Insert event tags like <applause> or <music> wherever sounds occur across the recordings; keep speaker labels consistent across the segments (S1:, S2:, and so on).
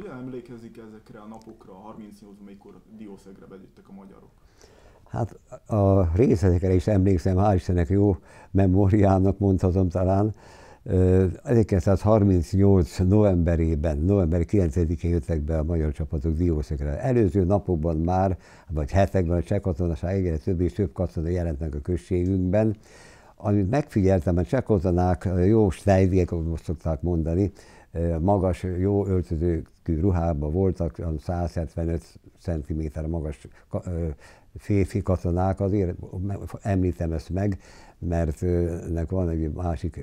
S1: Hogyan emlékezik ezekre a napokra, a 38 amikor Diószegre bejöttek a magyarok?
S2: Hát a részletekre is emlékszem, hál' Istennek jó memóriának mondhatom talán. 1938 novemberében, november 9-én jöttek be a magyar csapatok Diószegre. Előző napokban már, vagy hetekben a cseh katonaság egyre több és több katona jelent meg a községünkben. Amit megfigyeltem, a cseh katonák jó stejdiek, ahogy most szokták mondani, magas, jó öltözőkű ruhában voltak, 175 cm magas férfi katonák, azért említem ezt meg, mert ennek van egy másik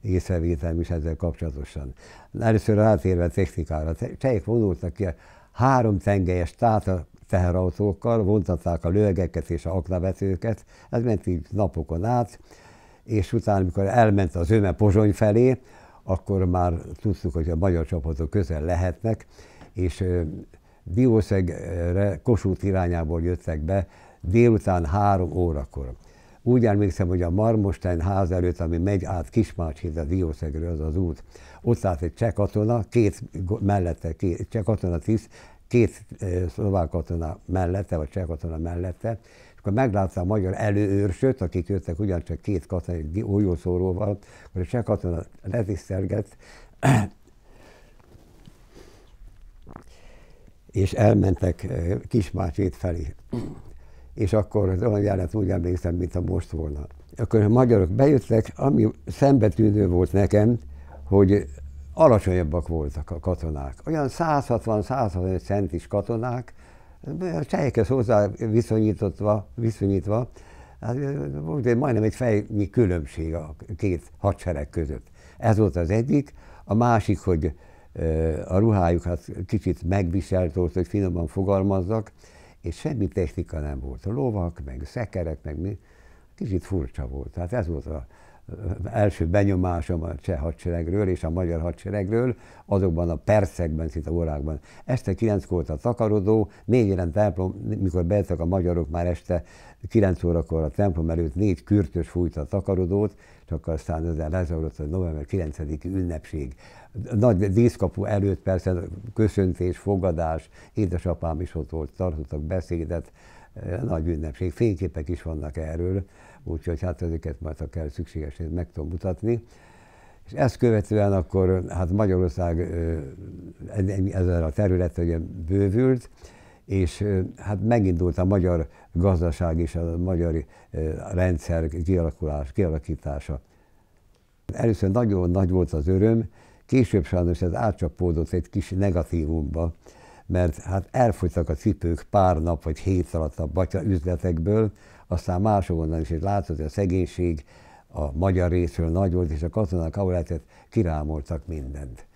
S2: észrevételem is ezzel kapcsolatosan. Először rátérve a technikára, csehek vonultak ki három tengelyes táta teherautókkal, vontatták a lőgeket és a aknavetőket, ez ment így napokon át, és utána, amikor elment az öme Pozsony felé, akkor már tudtuk, hogy a magyar csapatok közel lehetnek, és Diószegre, Kossuth irányából jöttek be délután három órakor. Úgy emlékszem, hogy a Marmostein ház előtt, ami megy át Kismácsit a Diószegről, az az út, ott állt egy cseh katona, két mellette, két, cseh katona tiszt, két szlovák katona mellette, vagy cseh katona mellette, akkor meglátta a magyar előőrsöt, akik jöttek ugyancsak két katona, egy ójószóróval, akkor a cseh katona letisztelgett, <clears throat> és elmentek Kismácsét felé és akkor az olyan jelenet úgy emlékszem, mint a most volna. Akkor a magyarok bejöttek, ami szembetűnő volt nekem, hogy alacsonyabbak voltak a katonák. Olyan 160-165 centis katonák, a csehekhez hozzá viszonyítva, viszonyítva hát volt egy, majdnem egy fejnyi különbség a két hadsereg között. Ez volt az egyik. A másik, hogy a ruhájuk hát kicsit megviselt volt, hogy finoman fogalmazzak, és semmi technika nem volt. A lovak, meg szekerek, meg mi. Kicsit furcsa volt. Tehát ez volt a első benyomásom a cseh hadseregről és a magyar hadseregről, azokban a percekben, szinte órákban. Este kilenc volt a takarodó, négy templom, mikor bejöttek a magyarok már este kilenc órakor a templom előtt négy kürtös fújta a takarodót, akkor aztán ezzel lezajlott a november 9 ünnepség nagy díszkapu előtt persze köszöntés, fogadás, édesapám is ott volt, tartottak beszédet, nagy ünnepség, fényképek is vannak erről, úgyhogy hát ezeket majd, ha kell szükségesen meg tudom mutatni. És ezt követően akkor hát Magyarország ezzel a terület ugye bővült, és hát megindult a magyar gazdaság és a magyar rendszer kialakulás, kialakítása. Először nagyon nagy volt az öröm, Később sajnos ez átcsapódott egy kis negatívumba, mert hát elfogytak a cipők pár nap vagy hét alatt a batya üzletekből, aztán máshonnan is, és látszott, hogy a szegénység a magyar részről nagy volt, és a katonák, ahol lehetett, kirámoltak mindent.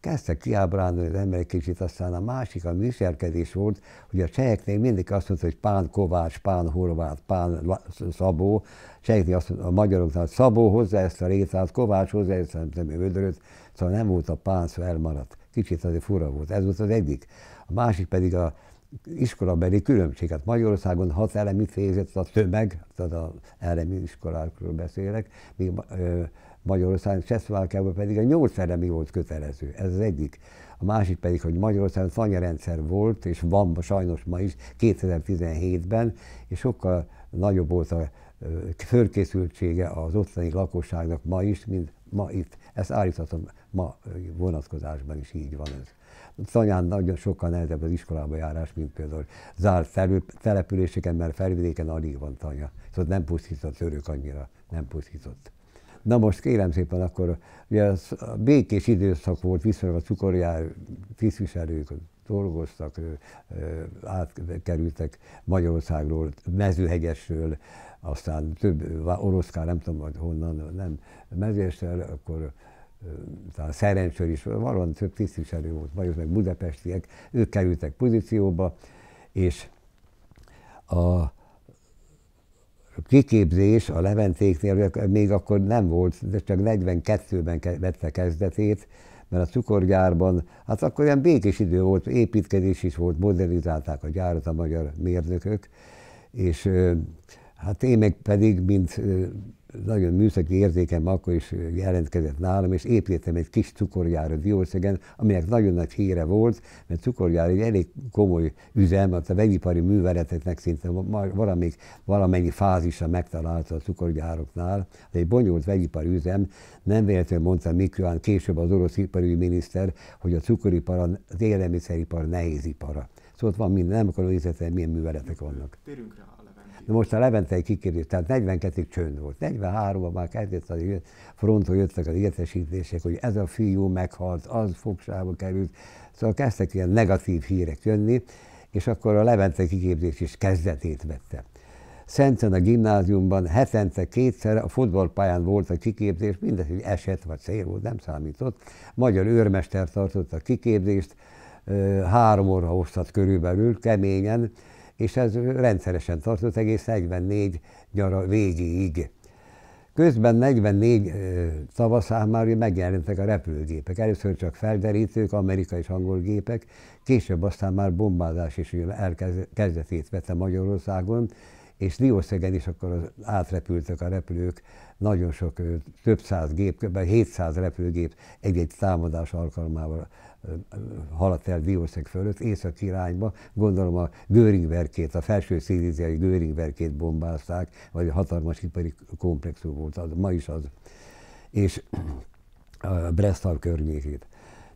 S2: Kezdtek kiábrándulni az emberek kicsit, aztán a másik, a viselkedés volt, hogy a cseheknél mindig azt mondta, hogy Pán Kovács, Pán Horvát, Pán Szabó, cseheknél azt mondta, a magyaroknál Szabó hozzá ezt a rétát, Kovács hozzá ezt a vödöröt, Szóval nem volt a pánszó elmaradt. Kicsit azért fura volt. Ez volt az egyik. A másik pedig a iskolabeli különbség. Hát Magyarországon hat elemi fejezet a tömeg, tehát az elemi iskolákról beszélek, míg Magyarországon, Csehszlovákiában pedig a nyolc elemi volt kötelező. Ez az egyik. A másik pedig, hogy Magyarországon tanyarendszer volt, és van sajnos ma is, 2017-ben, és sokkal nagyobb volt a fölkészültsége az ottani lakosságnak ma is, mint ma itt. Ezt állíthatom ma vonatkozásban is így van ez. Tanyán nagyon sokkal nehezebb az iskolába járás, mint például zárt településeken, mert felvidéken alig van tanya. Szóval nem pusztított török annyira, nem pusztított. Na most kérem szépen, akkor ugye az a békés időszak volt, viszonylag a cukorjár tisztviselők dolgoztak, átkerültek Magyarországról, Mezőhegyesről, aztán több oroszkán, nem tudom, hogy honnan, nem, Mezőhegyesről, akkor talán Szerencsör is, valóban több tisztviselő volt, vagy meg budapestiek, ők kerültek pozícióba, és a kiképzés a Leventéknél még akkor nem volt, de csak 42-ben vette kezdetét, mert a cukorgyárban, hát akkor ilyen békés idő volt, építkezés is volt, modernizálták a gyárat a magyar mérnökök, és hát én meg pedig, mint nagyon műszaki érzékem akkor is jelentkezett nálam, és építettem egy kis cukorgyárat Diószegen, aminek nagyon nagy híre volt, mert cukorgyár egy elég komoly üzem, a vegyipari műveleteknek szinte valamelyik, valamennyi fázisa megtalálta a cukorgyároknál. Ez egy bonyolult vegyipari üzem, nem véletlenül mondta Mikroán később az orosz ipari miniszter, hogy a cukoripar az élelmiszeripar nehézipara. Szóval van minden, nem akarom nézni, milyen műveletek vannak.
S1: Térjünk rá
S2: de most a Leventei kikérés, tehát 42-ig csönd volt. 43-ban már kezdett a fronton jöttek az értesítések, hogy ez a fiú meghalt, az fogsába került. Szóval kezdtek ilyen negatív hírek jönni, és akkor a Leventei kiképzés is kezdetét vette. Szenten a gimnáziumban hetente kétszer a futballpályán volt a kiképzés, mindegy, hogy eset vagy cél volt, nem számított. Magyar őrmester tartott a kiképzést, három óra osztat körülbelül, keményen, és ez rendszeresen tartott egész 44 nyara végéig. Közben 44 tavaszán már megjelentek a repülőgépek. Először csak felderítők, amerikai és angol gépek, később aztán már bombázás is elkezdetét vette Magyarországon, és Diószegen is akkor átrepültek a repülők, nagyon sok, több száz gép, kb. 700 repülőgép egy-egy támadás alkalmával haladt el Diószeg fölött, észak irányba, gondolom a Göringverkét, a felső szilíziai Göringverkét bombázták, vagy a hatalmas ipari komplexum volt, az, ma is az, és a Breslau környékét.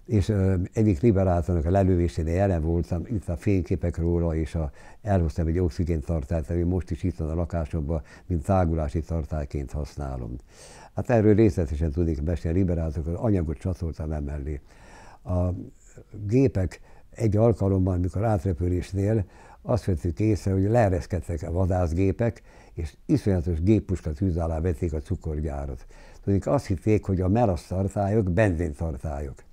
S2: És egyik liberátornak a lelővésénél jelen voltam, itt a fényképek róla, és a, elhoztam egy oxigéntartályt, ami most is itt van a lakásomban, mint tágulási tartályként használom. Hát erről részletesen tudnék beszélni, liberátorok, anyagot csatoltam emellé a gépek egy alkalommal, amikor átrepülésnél azt vettük észre, hogy leereszkedtek a vadászgépek, és iszonyatos géppuska tűz alá vették a cukorgyárat. Tudjuk, azt hitték, hogy a melasztartályok benzintartályok.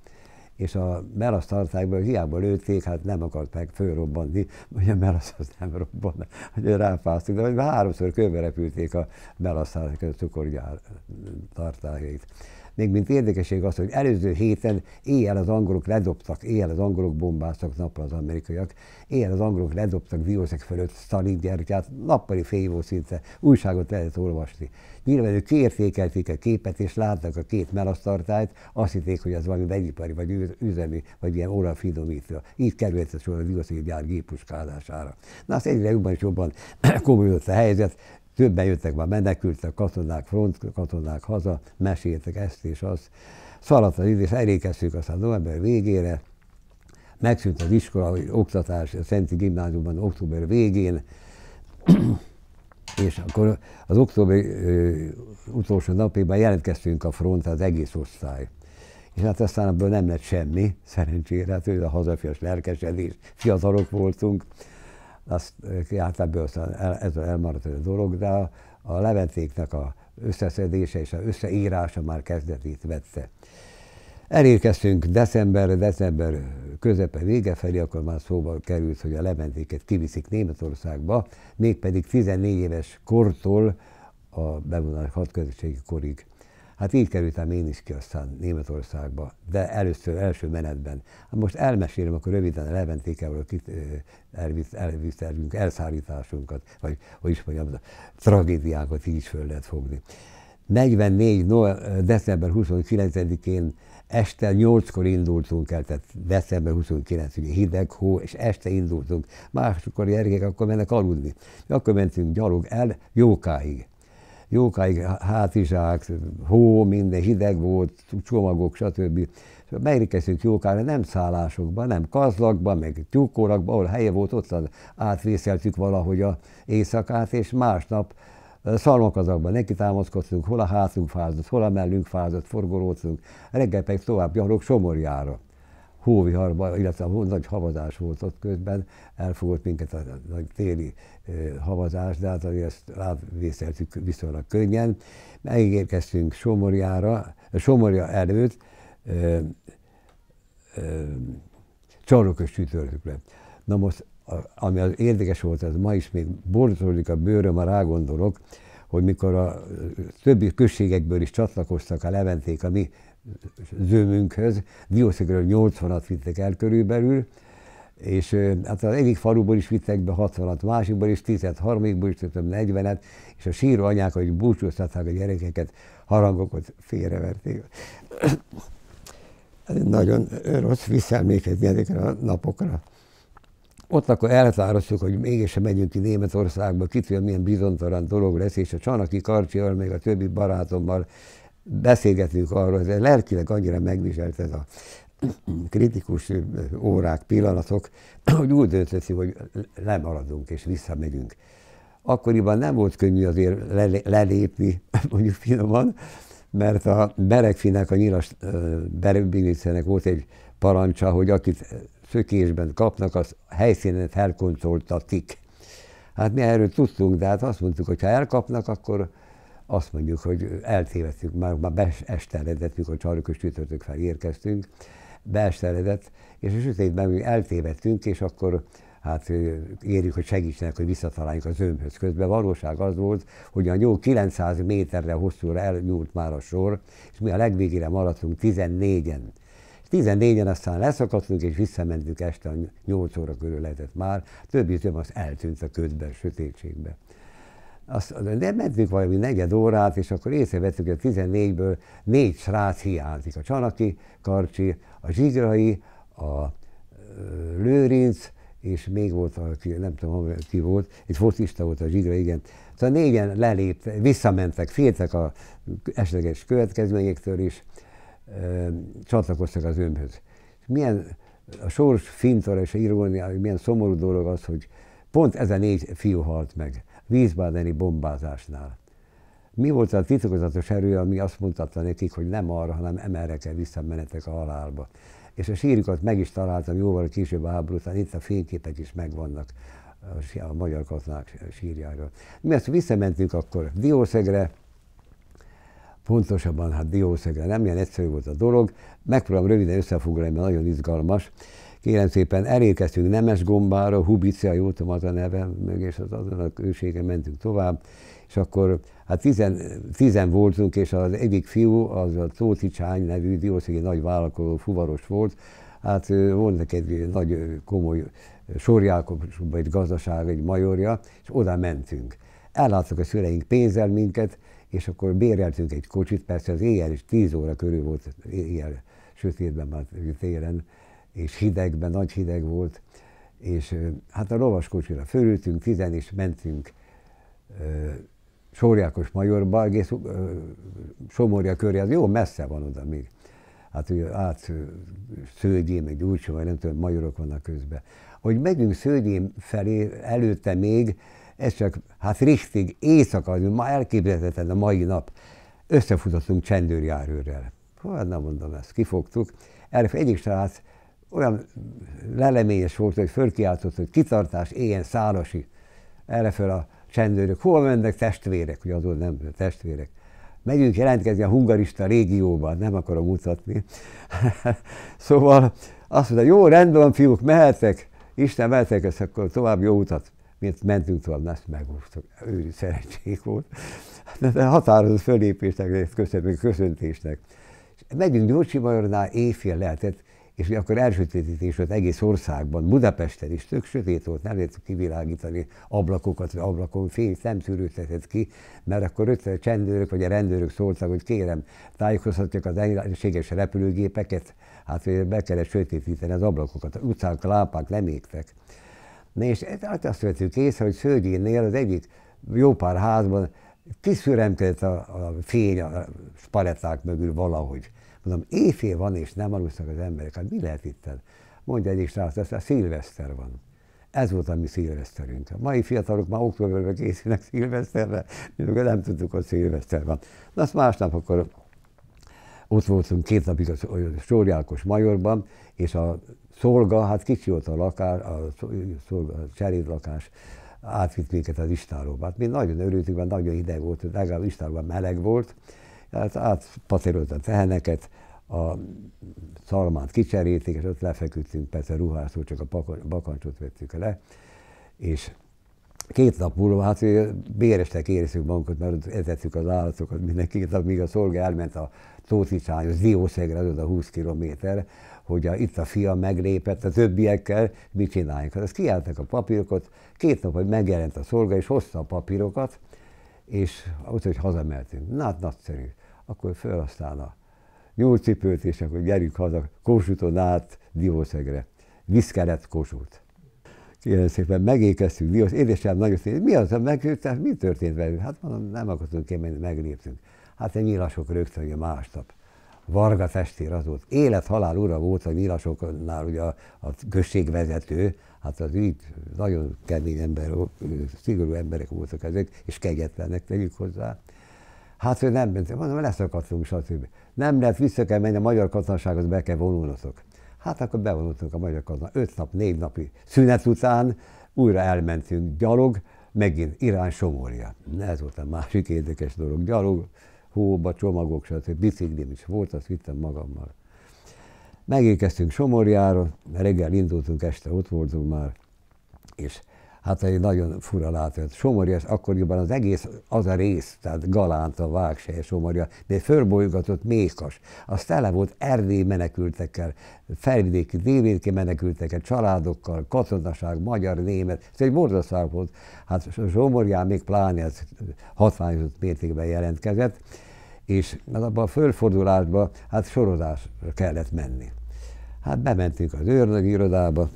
S2: És a melasztartályokban hiába lőtték, hát nem akart meg fölrobbanni, hogy a melasz az nem robban, hogy ráfáztunk, de háromszor körbe repülték a melasztartályok, a cukorgyár tartályait. Még mint érdekesség az, hogy előző héten éjjel az angolok ledobtak, éjjel az angolok bombáztak, nappal az amerikaiak, éjjel az angolok ledobtak Diószeg fölött Stalin gyertyát, nappali fél volt szinte, újságot lehetett olvasni. Nyilván ők kiértékelték a képet, és láttak a két melasztartályt, azt hitték, hogy ez valami vegyipari, vagy üzemi, vagy ilyen orrafinomító. Így került a sor a Diószegi gyár gépuskálására. Na, azt egyre jobban és jobban <clears throat> komolyodott a helyzet, Többen jöttek már, menekültek, katonák front, katonák haza, meséltek ezt és azt. Szaladt az idő, és elékeztünk aztán november végére, megszűnt az iskola, hogy oktatás a Szenti Gimnáziumban október végén, és akkor az október ö, utolsó napjában jelentkeztünk a front, az egész osztály. És hát aztán ebből nem lett semmi, szerencsére, hát a hazafias lelkesedés, fiatalok voltunk, azt ebből aztán el, ez elmaradt a dolog, de a, a leventéknek a összeszedése és a összeírása már kezdetét vette. Elérkeztünk decemberre, december közepe vége felé, akkor már szóba került, hogy a leventéket kiviszik Németországba, mégpedig 14 éves kortól a bevonás hadközösségi korig. Hát így kerültem én is ki aztán Németországba, de először, első menetben. Hát most elmesélem akkor röviden Leventékával elvisz, elviszterünk, elszállításunkat, vagy hogy is mondjam, a tragédiánkat így föl lehet fogni. 44. No, december 29-én este 8-kor indultunk el, tehát december 29, ugye hideg, hó, és este indultunk. Máskor gyerekek akkor mennek aludni. Akkor mentünk gyalog el Jókáig jókáig hátizsák, hó, minden hideg volt, csomagok, stb. Megérkeztünk jókára, nem szállásokban, nem kazlakban, meg tyúkórakban, ahol helye volt, ott átvészeltük valahogy a éjszakát, és másnap szalmakazakban neki támaszkodtunk, hol a hátunk fázott, hol a mellünk fázott, forgolódtunk, reggel pedig tovább gyalog Somorjára hóviharban, illetve a nagy havazás volt ott közben, elfogott minket a nagy téli havazás, de hát ezt átvészeltük viszonylag könnyen. Megérkeztünk Somorjára, Somorja előtt csarnokos csütörtökre. Na most, ami az érdekes volt, ez ma is még borzolódik a bőröm, ha rágondolok, hogy mikor a többi községekből is csatlakoztak a Leventék a mi zömünkhöz, Diószegről 80-at vittek el körülbelül, és hát az egyik faluból is vittek be 60-at, másikból is 10-et, harmadikból is több 40-et, és a síró anyák, hogy búcsúztatták a gyerekeket, harangokat félreverték. Nagyon rossz visszaemlékezni ezekre a napokra. Ott akkor elhatároztuk, hogy mégis megyünk ki Németországba, ki tudja, milyen bizonytalan dolog lesz, és a Csanaki Karcsival, még a többi barátommal beszélgetünk arról, hogy lelkileg annyira megviselt ez a kritikus órák, pillanatok, <clears throat> hogy úgy döntöttünk, hogy lemaradunk és visszamegyünk. Akkoriban nem volt könnyű azért lelépni, <laughs> mondjuk finoman, mert a Beregfinek, a nyilas Beregbinicenek volt egy parancsa, hogy akit szökésben kapnak, az helyszínen elkoncoltatik. Hát mi erről tudtunk, de hát azt mondtuk, hogy ha elkapnak, akkor azt mondjuk, hogy eltévedtünk, már, már beesteledett, mikor csarkos csütörtök fel érkeztünk, beesteledett, és a sötétben eltévedtünk, és akkor hát érjük, hogy segítsenek, hogy visszataláljuk az ömhöz. Közben valóság az volt, hogy a nyúl 900 méterre hosszúra elnyúlt már a sor, és mi a legvégére maradtunk 14-en. 14-en aztán leszakadtunk, és visszamentünk este a 8 óra körül lehetett már. Többi több az eltűnt a ködben, sötétségbe. Azt, de mentünk valami negyed órát, és akkor észrevettük, hogy a 14-ből négy srác hiányzik. A Csanaki, Karcsi, a Zsigrai, a Lőrinc, és még volt, aki nem tudom, ki volt, egy focista volt a Zsigrai, igen. Szóval négyen lelépt, visszamentek, féltek a esetleges következményektől is, csatlakoztak az ömhöz. Milyen a sors fintora és a irónia, milyen szomorú dolog az, hogy pont ez a négy fiú halt meg vízbádeni bombázásnál. Mi volt a titkozatos erő, ami azt mutatta nekik, hogy nem arra, hanem emerre kell visszamenetek a halálba. És a sírukat meg is találtam jóval később háború után, itt a fényképek is megvannak a magyar katonák sírjáról. Mi ezt visszamentünk akkor Diószegre, pontosabban hát Diószegre nem ilyen egyszerű volt a dolog, megpróbálom röviden összefoglalni, mert nagyon izgalmas. Kérem szépen, elérkeztünk Nemes gombára, Hubice, a tudom az a neve, meg és az azon a őségen mentünk tovább, és akkor hát tizen, tizen voltunk, és az egyik fiú, az a Tóti Csány nevű diószegi nagy vállalkozó fuvaros volt, hát volt egy nagy komoly sorjálkosban egy gazdaság, egy majorja, és oda mentünk. Ellátszak a szüleink pénzzel minket, és akkor béreltünk egy kocsit, persze az éjjel is 10 óra körül volt, éjjel sötétben már téren, és hidegben, nagy hideg volt, és hát a lovaskocsira fölültünk, tizen és mentünk Sorjákos Majorba, egész Somorja köré, az jó messze van oda még. Hát ugye át Szőgyém, egy úgy vagy nem tudom, majorok vannak közben. Hogy megyünk Szőgyém felé, előtte még, ez csak, hát richtig, éjszaka, ma elképzelhetetlen a mai nap, összefutottunk csendőrjárőrrel. Hát nem mondom ezt, kifogtuk. Erre egyik srác olyan leleményes volt, hogy fölkiáltott, hogy kitartás, éjjel szálasi. Erre fel a csendőrök, hol mennek testvérek, hogy azon nem testvérek. Megyünk jelentkezni a hungarista régióban, nem akarom mutatni. <laughs> szóval azt mondta, jó, rendben van, fiúk, mehetek, Isten mehetek, ezt akkor tovább jó utat. Mint mentünk tovább, ezt megúsztuk. Őri szerencsék volt. De határozott fölépésnek, köszönjük, köszöntésnek. Megyünk Gyurcsi Majornál, éjfél lehetett, és akkor elsötétítés volt egész országban, Budapesten is tök sötét volt, nem lehetett kivilágítani ablakokat, vagy ablakon fényt nem szűrődhetett ki, mert akkor öt a csendőrök vagy a rendőrök szóltak, hogy kérem, tájékoztatják az egységes repülőgépeket, hát be kellett sötétíteni az ablakokat, az utcák, lápák nem égtek. Na és hát azt vettük észre, hogy Szőgyénnél az egyik jó pár házban kiszüremkedett a, a fény a spaletták mögül valahogy. Mondom, éjfél van, és nem alusznak az emberek. Hát mi lehet itt? Mondja egyik srác, ez a szilveszter van. Ez volt a mi szilveszterünk. A mai fiatalok már októberben készülnek szilveszterre, mi nem tudtuk, hogy szilveszter van. Na azt másnap akkor ott voltunk két napig a Sóriálkos Majorban, és a szolga, hát kicsi volt a lakás, a, szolga, a cseréd lakás, átvitt minket az istálóba. Hát mi nagyon örültünk, mert nagyon hideg volt, legalább istálóban meleg volt, tehát átpaterolt a teheneket, a szalmát kicserélték, és ott lefeküdtünk, persze ruházó, csak a bakancsot vettük le, és két nap múlva, hát bérestek éreztük magunkat, mert etettük az állatokat minden két nap, míg a szolga elment a Tócicsányhoz, Diószegre, az a 20 kilométer, hogy a, itt a fia meglépett a többiekkel, mit csináljunk. Hát ezt a papírokat, két nap, hogy megjelent a szolga, és hozta a papírokat, és ott, hogy hazameltünk. Na, hát nagyszerű. Akkor föl aztán a nyúlcipőt, és akkor gyerünk haza Kósuton át Diószegre. Viszkeret Kossuth. Kérem szépen, megékeztünk, Diósz, édesem nagyon szép. Mi az, meg, mi történt velünk? Hát mondom, nem akartunk kimenni, megléptünk. Hát egy nyilasok rögtön a másnap. Varga testér az volt. Élet-halál ura volt a nyilasoknál ugye a, a községvezető, hát az így nagyon kemény ember, szigorú emberek voltak ezek, és kegyetlenek tegyük hozzá. Hát, hogy nem mondom, leszakadtunk, stb. Nem lehet, vissza kell menni, a magyar katonasághoz be kell vonulnotok. Hát akkor bevonultunk a magyar katona. Öt nap, négy napi szünet után újra elmentünk gyalog, megint irány Somorja. Ez volt a másik érdekes dolog. Gyalog, hóba, csomagok, stb. Biciklim is volt, azt vittem magammal. Megérkeztünk Somorjára, reggel indultunk, este ott voltunk már, és hát egy nagyon fura látvány. Somorja, akkoriban az egész, az a rész, tehát Galánta, Vágsely, Somorja, de fölbolygatott mékas. Az tele volt erdély menekültekkel, felvidéki, délvidéki menekültekkel, családokkal, katonaság, magyar, német. Ez egy borzasztó volt. Hát Somorján még pláne ez hatványozott mértékben jelentkezett, és abban a fölfordulásban hát sorozásra kellett menni. Hát bementünk az őrnagy irodába,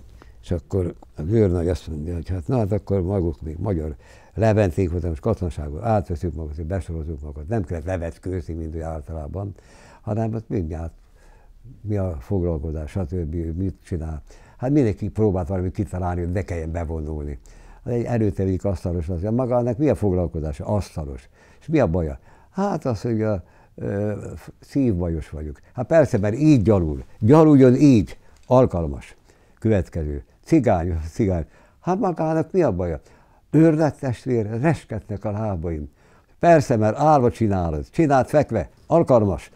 S2: és akkor a őrnagy azt mondja, hogy hát na hát akkor maguk még magyar leventék voltam, most katonaságból átveszünk magunkat, hogy besorozunk magunkat. Nem kellett levetkőzni, mint hogy általában, hanem hát mindjárt mi a foglalkozás, stb. mit csinál. Hát mindenki próbált valamit kitalálni, hogy ne kelljen bevonulni. Hát egy erőtelik asztalos, az, magának mi a foglalkozása? Asztalos. És mi a baja? Hát az, hogy a, szívbajos vagyok. Hát persze, mert így gyalul. Gyaluljon így. Alkalmas. Következő. Cigány, cigány. Hát magának mi a baja? Őrlet testvér, resketnek a lábaim. Persze, mert állva csinálod. Csináld fekve. Alkalmas.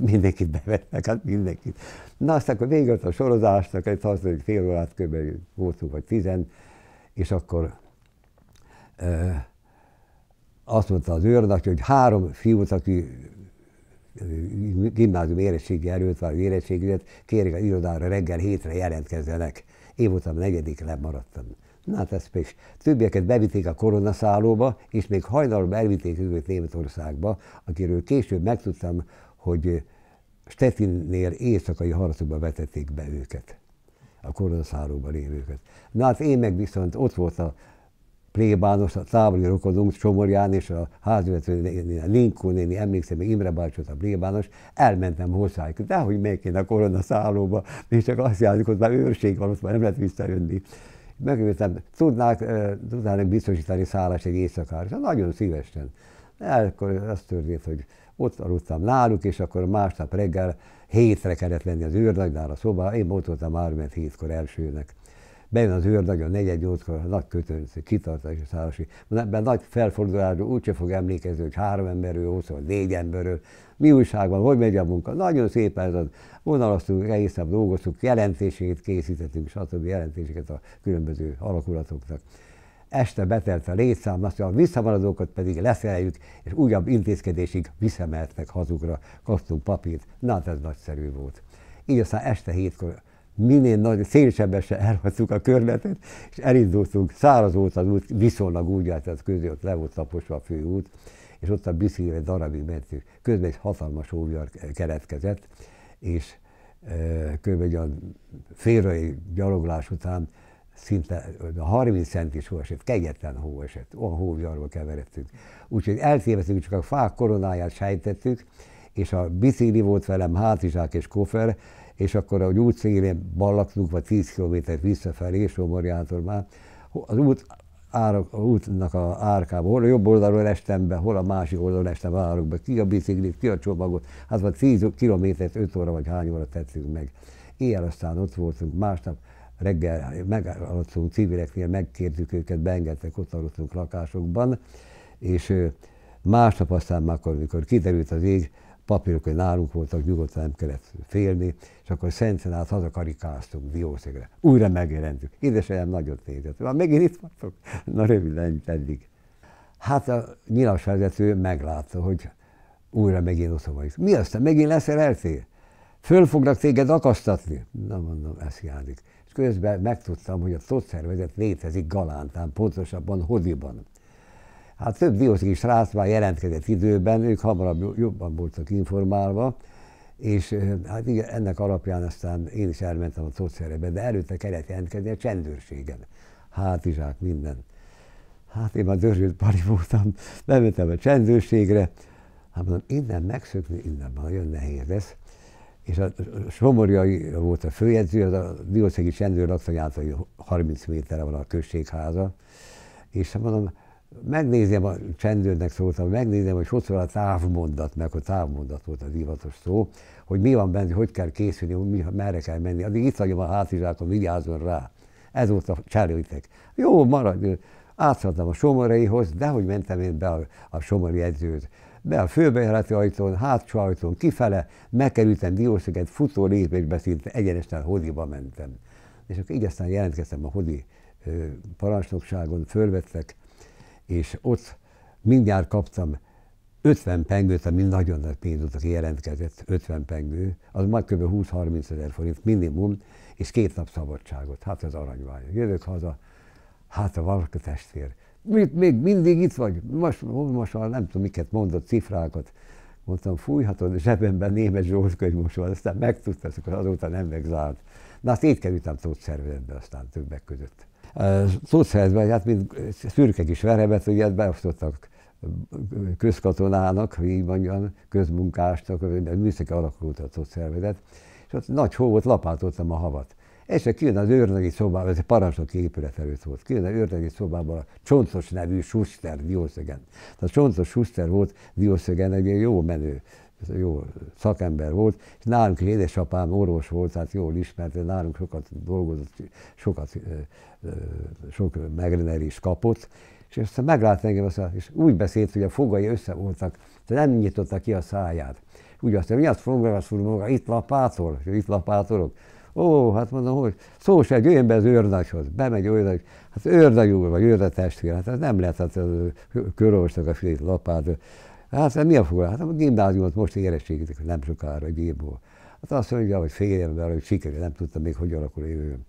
S2: Mindenkit bevetnek, hát mindenkit. Na aztán akkor véget a sorozásnak, egy hogy fél órát kb. voltunk, vagy tizen, és akkor e, azt mondta az őrnak, hogy három fiút, aki gimnázium érettségi előtt, vagy érettségüket, kérik a irodára reggel hétre jelentkezzenek. Én voltam negyedik, lemaradtam. Na hát ezt még többieket bevitték a koronaszállóba, és még hajnalban elvitték őket Németországba, akiről később megtudtam, hogy Stettinnél éjszakai harcokba vetették be őket, a koronaszállóba lévőket. Na hát én meg viszont ott volt a plébános, a távoli rokonunk, Csomorján és a házvezető néni, Lincoln néni, emlékszem, még Imre bácsot a plébános, elmentem hozzájuk. De hogy még én a korona szállóba, és csak azt jelzik, hogy már őrség van, ott már nem lehet visszajönni. Megjöttem, tudnák, tudnának biztosítani szállást egy éjszakára, és nagyon szívesen. Akkor azt történt, hogy ott aludtam náluk, és akkor másnap reggel hétre kellett lenni az őrnagynál a szobá, én ott voltam már, mert hétkor elsőnek bejön az őrnagy a negyed nyolckor, a nagy kötőnc, kitartás a szállási. Ebben nagy felfordulásról úgyse fog emlékezni, hogy három emberről, hosszú, vagy négy emberről. Mi újság van, hogy megy a munka? Nagyon szépen ez az vonalaztunk, egész nap dolgoztunk, jelentését készítettünk, stb. jelentéseket a különböző alakulatoknak. Este betelt a létszám, azt a visszamaradókat pedig leszereljük, és újabb intézkedésig visszamehetnek hazukra, kaptunk papírt. Na, hát ez nagyszerű volt. Így aztán este hétkor minél nagy, szélsebesen elhagytuk a körletet, és elindultunk, száraz volt az út, viszonylag úgy állt, az közé ott le volt taposva a főút, és ott a biciklivel egy darabig mentünk. Közben egy hatalmas hóviar keletkezett, és e, kb. egy félrai gyaloglás után szinte 30 centis hó esett, kegyetlen hó esett, olyan hóviarba keveredtünk. Úgyhogy eltéveztünk, csak a fák koronáját sejtettük, és a bicikli volt velem, hátizsák és kofer, és akkor a út szélén ballaktunk, vagy 10 kilométert visszafelé, Somorjától már, az út árak, a útnak a árkába, hol a jobb oldalról estem be, hol a másik oldalról estem árokba, ki a biciklit, ki a csomagot, hát vagy 10 kilométert, 5 óra vagy hány óra tettünk meg. Éjjel aztán ott voltunk, másnap reggel megállottunk civileknél, megkértük őket, beengedtek, ott aludtunk lakásokban, és másnap aztán már, amikor kiderült az ég, papírok, hogy nálunk voltak, nyugodtan nem kellett félni, és akkor Szenten át hazakarikáztunk Diószegre. Újra megjelentünk. Édesanyám nagyot nézett. Már megint itt vagyok. Na röviden eddig. Hát a nyilas vezető meglátta, hogy újra megint ott vagyunk. Mi aztán, megint leszel eltér? Föl fognak téged akasztatni? Na mondom, ez hiányzik. És közben megtudtam, hogy a szociálvezet létezik Galántán, pontosabban Hodiban. Hát több diószegi srác már jelentkezett időben, ők hamarabb jobban voltak informálva, és hát igen, ennek alapján aztán én is elmentem a szociálbe, de előtte kellett jelentkezni a csendőrségen. Hátizsák, minden. Hát én már dörzsült pari voltam, bementem a csendőrségre, hát mondom, innen megszökni, innen már nagyon nehéz lesz. És a Somorjai volt a főjegyző, az a Diószegi csendőr laktanyától 30 méterre van a községháza, és mondom, megnézem, a csendőrnek szóltam, megnézem, hogy hogy szól a távmondat, meg hogy távmondat volt a divatos szó, hogy mi van benne, hogy kell készülni, hogy mi, merre kell menni. Addig itt vagyom a hátizsákon, vigyázzon rá. Ez volt a cseréltek. Jó, maradj. Átszadtam a Somoraihoz, de hogy mentem én be a, a Somori edzőt. Be a főbejárati ajtón, hátsó ajtón, kifele, megkerültem Diószeget, futó lépésbe szinte egyenesen Hodiba mentem. És akkor így aztán jelentkeztem a Hodi parancsnokságon, fölvettek, és ott mindjárt kaptam 50 pengőt, ami nagyon nagy pénz volt, aki jelentkezett, 50 pengő, az majd kb. 20-30 ezer forint minimum, és két nap szabadságot. Hát az aranyvány. Jövök haza, hát a valaki testvér. Mit, még mindig itt vagy? Most, most már nem tudom, miket mondott, cifrákat. Mondtam, fújhatod, zsebemben német Zsolt könyv most van, aztán megtudta, akkor azóta nem megzárt. Na azt így kerültem Tóth szervezetbe aztán többek között. Szószerzben, hát mint szürke kis verebet, ugye beosztottak közkatonának, így mondjam, közmunkásnak, műszaki alakult a szociálvedet, és ott nagy hó volt, lapátoltam a havat. És kijön az őrnagi szobában, ez egy parancsnoki épület előtt volt, kijön az őrnagi szobában a Csoncos nevű Schuster Diószögen. Tehát Csoncos Schuster volt Diószögen egy jó menő jó szakember volt, és nálunk édesapám orvos volt, tehát jól ismert, nálunk sokat dolgozott, sokat, sok megrendelést kapott, és aztán meglát engem, aztán, és úgy beszélt, hogy a fogai össze voltak, de nem nyitotta ki a száját. Úgy azt mondja, mi azt mondom, maga, itt lapátol, itt lapátolok. Ó, hát mondom, hogy szó se, jöjjön be az őrnagyhoz. Bemegy olyan, hát őrnagyú, vagy őrnatestvér, hát ez nem lehet, hát körolvosnak a fülét lapát. Hát mi a fogal? Hát a gimnáziumot most érettségítik, nem sokára a gépból. Hát azt mondja, hogy féljem hogy sikerül, nem tudtam még, hogy alakul a jövőm.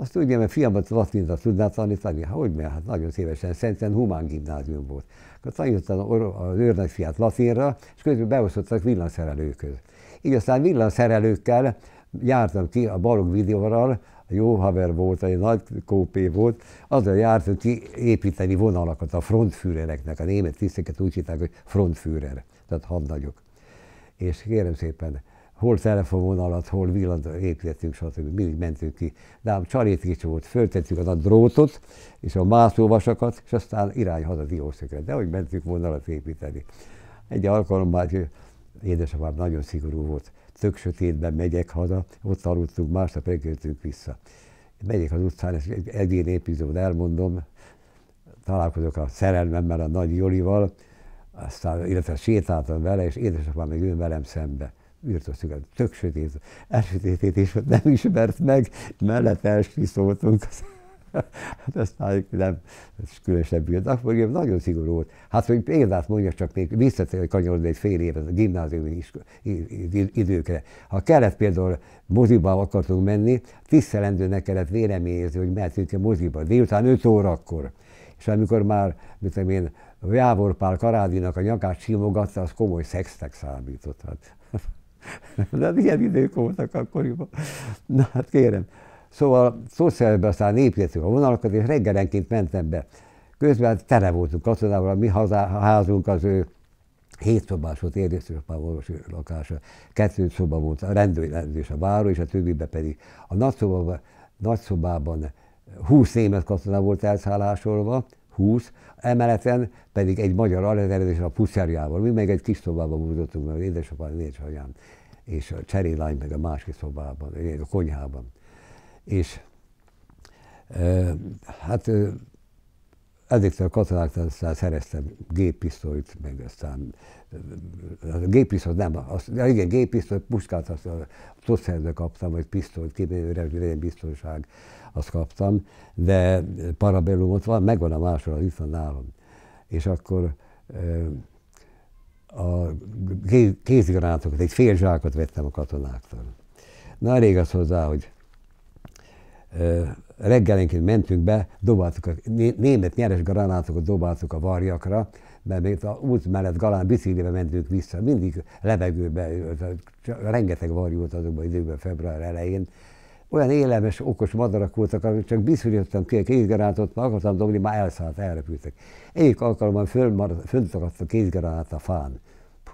S2: Azt tudja, mert fiamat latinra tudná tanítani, hát hogy mert, hát nagyon szívesen, szerintem humán gimnázium volt. Akkor tanítottam az őrnek fiát latinra, és közben beosztottak villanszerelőköz. Így aztán villanszerelőkkel jártam ki a balog videóval, jó haver volt, egy nagy kópé volt, azzal jártunk ki építeni vonalakat a frontführereknek, a német tiszteket úgy hívták, hogy frontführer, tehát hadnagyok. És kérem szépen, hol telefonvonalat, hol villant, építettünk, stb. Mindig mentünk ki. De ám csalét is volt, föltettük a nagy drótot, és a mászóvasakat, és aztán irány haza Diószökre. De hogy mentünk vonalat építeni. Egy alkalommal, édesapám nagyon szigorú volt, tök sötétben megyek haza, ott aludtunk, másnap reggeltünk vissza. Megyek az utcán, és egy egyéni epizód elmondom, találkozok a szerelmemmel, a nagy Jolival, aztán, illetve sétáltam vele, és édesapám meg jön velem szembe. Írtoztuk, tök sötét, elsötétítés, nem ismert meg, mellett elsiszoltunk. <laughs> hát aztán nem különösebb jött. Akkor ugye nagyon szigorú volt. Hát, hogy példát mondjak csak még visszakanyarodni egy fél évet a gimnáziumi időkre. Ha kellett például moziba akartunk menni, tisztelendőnek kellett véleményezni, hogy mehetünk a moziba. Délután 5 órakor. És amikor már, mint én, Jávor Pál Karádinak a nyakát simogatta, az komoly szextek számított. Hát. De ilyen idők voltak akkoriban. Na hát kérem, Szóval szociálban aztán építettük a vonalakat, és reggelenként mentem be. Közben tele voltunk katonával, a mi házunk az ő hét szobás volt, édesapám orvosi lakása, kettő szoba volt, a rendőr és a váró, és a többibe pedig. A nagyszobában, nagyszobában 20 német katona volt elszállásolva, 20, emeleten pedig egy magyar alezredés a puszerjával. Mi meg egy kis szobában búzottunk, mert édesapám, édesanyám, és a cserélány meg a másik szobában, a konyhában és hát ezektől a katonáktól aztán szereztem géppisztolyt, meg aztán a géppisztolyt nem, az, igen, géppisztolyt, puskát azt a Tosszerbe kaptam, vagy pisztolyt, kibőre, legyen biztonság, azt kaptam, de parabellumot van, megvan a másolat, itt van nálam. És akkor a kézigránátokat, egy fél zsákot vettem a katonáktól. Na elég az hozzá, hogy reggelenként mentünk be, dobáltuk a német nyeres granátokat dobáltuk a varjakra, mert még a út mellett galán biciklivel mentünk vissza, mindig levegőbe, rengeteg varjú volt azokban időkben, február elején. Olyan élemes, okos madarak voltak, amik csak biszorítottam ki kézgránátot, meg akartam dobni, már elszállt, elrepültek. Egyik alkalommal föntakadt a kézgránát a fán.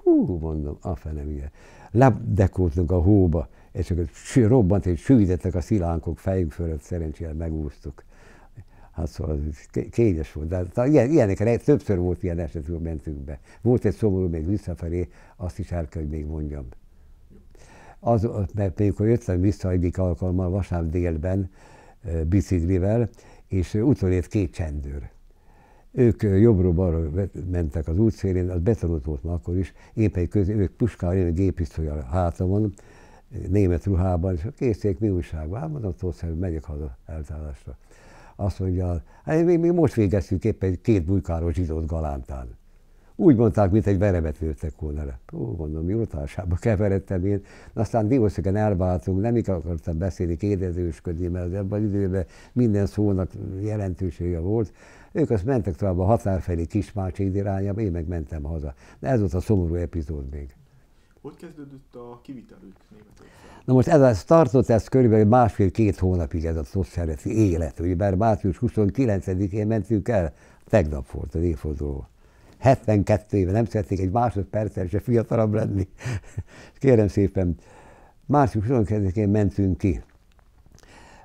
S2: Hú, mondom, a fenem ugye. Ledekoltunk a hóba, és akkor robbant, és sűvítettek a szilánkok fejünk fölött, szerencsére megúsztuk. Hát szóval kényes volt. De hát, ilyen, ilyenekre többször volt ilyen eset, hogy mentünk be. Volt egy szomorú még visszafelé, azt is el kell, hogy még mondjam. Az, mert amikor jöttem vissza egyik alkalommal vasárnap délben biciklivel, és utolért két csendőr. Ők jobbról-balra mentek az útszélén, az betanult volt ma akkor is, én pedig közé, ők puskával, én gépisztolyal hátamon, német ruhában, és készíték mi újságban. Hát mondom, hogy megyek haza eltállásra. Azt mondja, hát még, még most végeztünk éppen két bujkáros zsidót Galántán. Úgy mondták, mint egy veremet lőttek volna le. Ó, mondom, jó társába keveredtem én. Aztán diószöken elváltunk, nem is akartam beszélni, kérdezősködni, mert ebben az időben minden szónak jelentősége volt. Ők azt mentek tovább a határ felé Kismácsi irányába, én meg mentem haza. De ez volt a szomorú epizód még.
S1: Hogy kezdődött a kivitelük Németországban?
S2: Na most ez a tartott ez körülbelül másfél-két hónapig ez a szociáleti élet, ugye, bár március 29-én mentünk el, tegnap volt az évforduló. 72 éve nem szeretnék egy másodperccel se fiatalabb lenni. <laughs> Kérem szépen, március 29-én mentünk ki.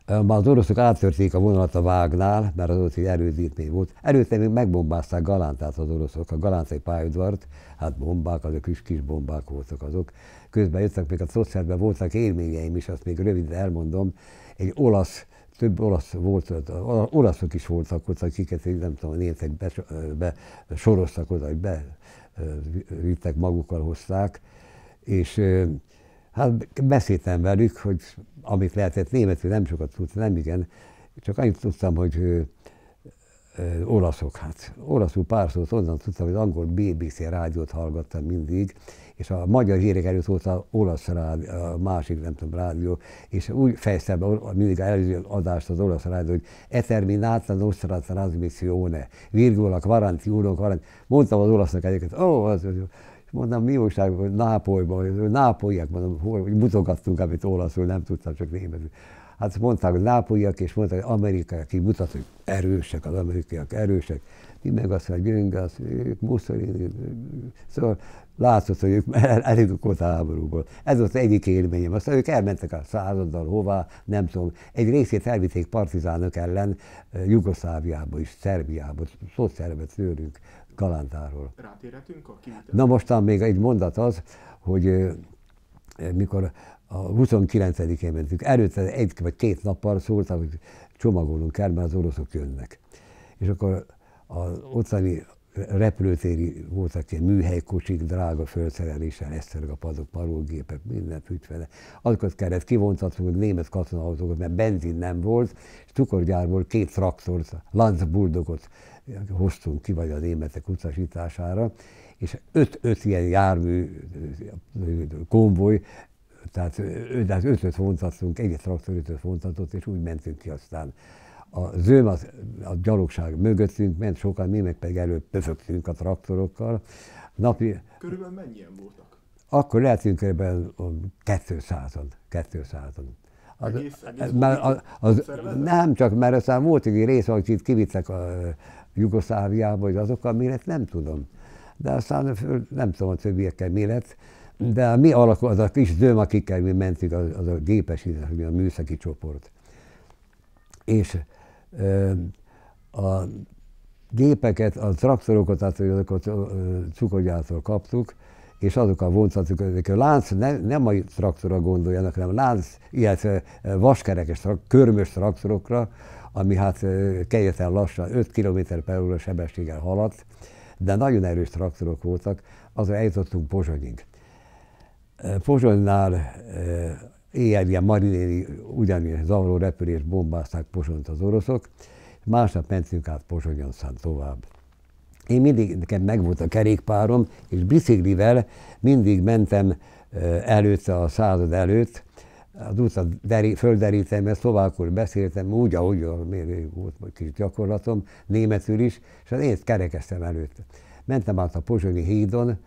S2: Már az oroszok áttörték a vonalat a vágnál, mert az ott egy erődítmény volt. Előtte még megbombázták Galántát az oroszok, a Galántai pályaudvart, hát bombák, azok kis, kis bombák voltak azok. Közben jöttek még a szociálban, voltak élményeim is, azt még röviden elmondom. Egy olasz, több olasz volt, olaszok is voltak ott, akiket nem tudom, németek besoroztak be, oda, hogy bevittek magukkal, hozták, és hát beszéltem velük, hogy amit lehetett németül, nem sokat tudtam, nem igen, csak annyit tudtam, hogy olaszok, hát olaszul pár szót onnan tudtam, hogy angol BBC rádiót hallgattam mindig, és a magyar hírek előtt volt a olasz rádió, a másik, nem tudom, rádió, és úgy fejezte be mindig előző adást az olasz rádió, hogy eterminata nostra trasmissione, virgola, quarantiuno, quarant. Mondtam az olasznak egyébként, ó, oh, az, az, mondom, mi újság, Nápolyban, hogy nápolyak, mondom, hogy mutogattunk, amit olaszul nem tudtam, csak németül. Hát mondták, hogy nápolyak, és mondták, hogy amerikaiak, így mutat, hogy erősek, az amerikaiak erősek. Mi meg azt gyönge, az, ők Mussolini. Szóval látszott, hogy ők elindult a háborúból. Ez volt egyik élményem. Aztán ők elmentek a századdal hová, nem tudom. Egy részét elvitték partizánok ellen Jugoszláviába is, Szerbiába, szót szervet tőlünk Galántáról.
S1: Rátérhetünk a kivitelre?
S2: Na mostan még egy mondat az, hogy mikor a 29-én mentünk, előtte egy vagy két nappal szóltak, hogy csomagolunk el, mert az oroszok jönnek. És akkor az ottani repülőtéri voltak ilyen műhelykocsik, drága felszereléssel, eszterg a padok, parógépek, minden fűtfele. Azokat kellett kivontatni, hogy német katonautókat, mert benzin nem volt, és cukorgyárból két traktort, Lanz Bulldogot hoztunk ki, vagy a németek utasítására, és öt-öt ilyen jármű konvoj, tehát, tehát ötöt vontattunk, egy traktor ötöt vontatott, és úgy mentünk ki aztán. A zöm az, a gyalogság mögöttünk ment sokan, mi meg pedig előbb pöfögtünk a traktorokkal.
S1: Napi, Körülbelül mennyien voltak?
S2: Akkor lehetünk körülbelül 200-an. 200-an.
S1: Az, egész, egész mert
S2: az, az, nem csak, mert aztán volt egy rész, akit itt kivittek a Jugoszláviába, vagy azokkal mi lett, nem tudom. De aztán nem tudom a többiekkel mi lett. De mi alakul, az a kis döm, akikkel mi mentünk, az, az a gépesítés, a műszaki csoport. És ö, a gépeket, a traktorokat, tehát azokat cukorgyártól kaptuk, és azokkal vontattuk, ezek a lánc, ne, nem a traktorra gondoljanak, hanem lánc, illetve vaskerekes, körmös traktorokra, ami hát kegyetlen lassan 5 km per óra sebességgel haladt, de nagyon erős traktorok voltak, azra eljutottunk Pozsonyig. Pozsonynál éjjel ilyen marinéri, ugyanilyen zavaró repülés bombázták Pozsont az oroszok, másnap mentünk át Pozsonyon tovább. Én mindig, nekem megvolt a kerékpárom, és biciklivel mindig mentem előtte a század előtt, az utca deri, földerítem, mert szlovákul beszéltem, úgy, ahogy még volt egy kis gyakorlatom, németül is, és az én kerekeztem előtt. Mentem át a Pozsonyi hídon,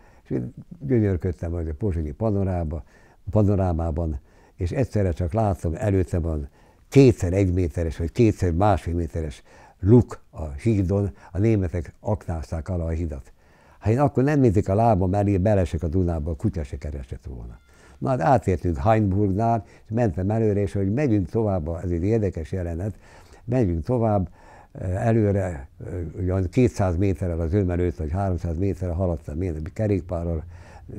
S2: gyönyörködtem a Pozsonyi panorába, panorámában, és egyszerre csak láttam, előttem van kétszer egy méteres, vagy kétszer másfél méteres luk a hídon, a németek aknázták alá a hidat. Ha én akkor nem nézik a lábam elé, belesek a Dunába, a kutya se keresett volna. Na hát átértünk Heinburgnál, és mentem előre, és hogy megyünk tovább, ez egy érdekes jelenet, megyünk tovább, előre olyan 200 méterrel az ön előtt, vagy 300 méterrel haladtam, én kerékpárral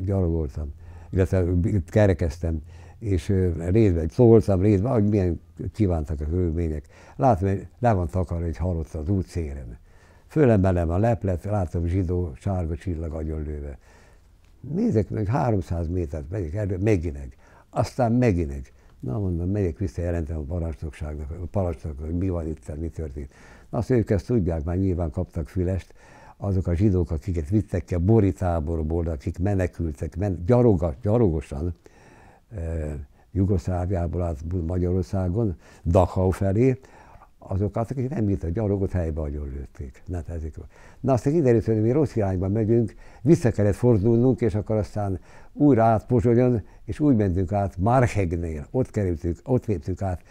S2: gyalogoltam, illetve kerekeztem, és részben szóltam, részben, hogy milyen kívántak a körülmények. Látom, hogy le van takarva egy halott az útszéren. Fölemelem a leplet, látom zsidó sárga csillag agyonlőve. Nézek meg, 300 métert megyek erről, meginek. Aztán meginek. Na mondom, megyek vissza, jelentem a parancsnokságnak, a parancsnoknak, hogy mi van itt, mi történt. Azt ők ezt tudják, már nyilván kaptak fülest, azok a zsidók, akiket vittek ki a Bori táborból, akik menekültek, men, gyaroga, gyarogosan, Jugoszláviából át Magyarországon, Dachau felé, azokat, akik nem bírtak gyalogot, helybe agyon lőtték. Na, ezek. Na aztán kiderült, hogy mi rossz irányba megyünk, vissza kellett fordulnunk, és akkor aztán újra át Pozsonyon, és úgy mentünk át Marhegnél. Ott kerültünk, ott véttük át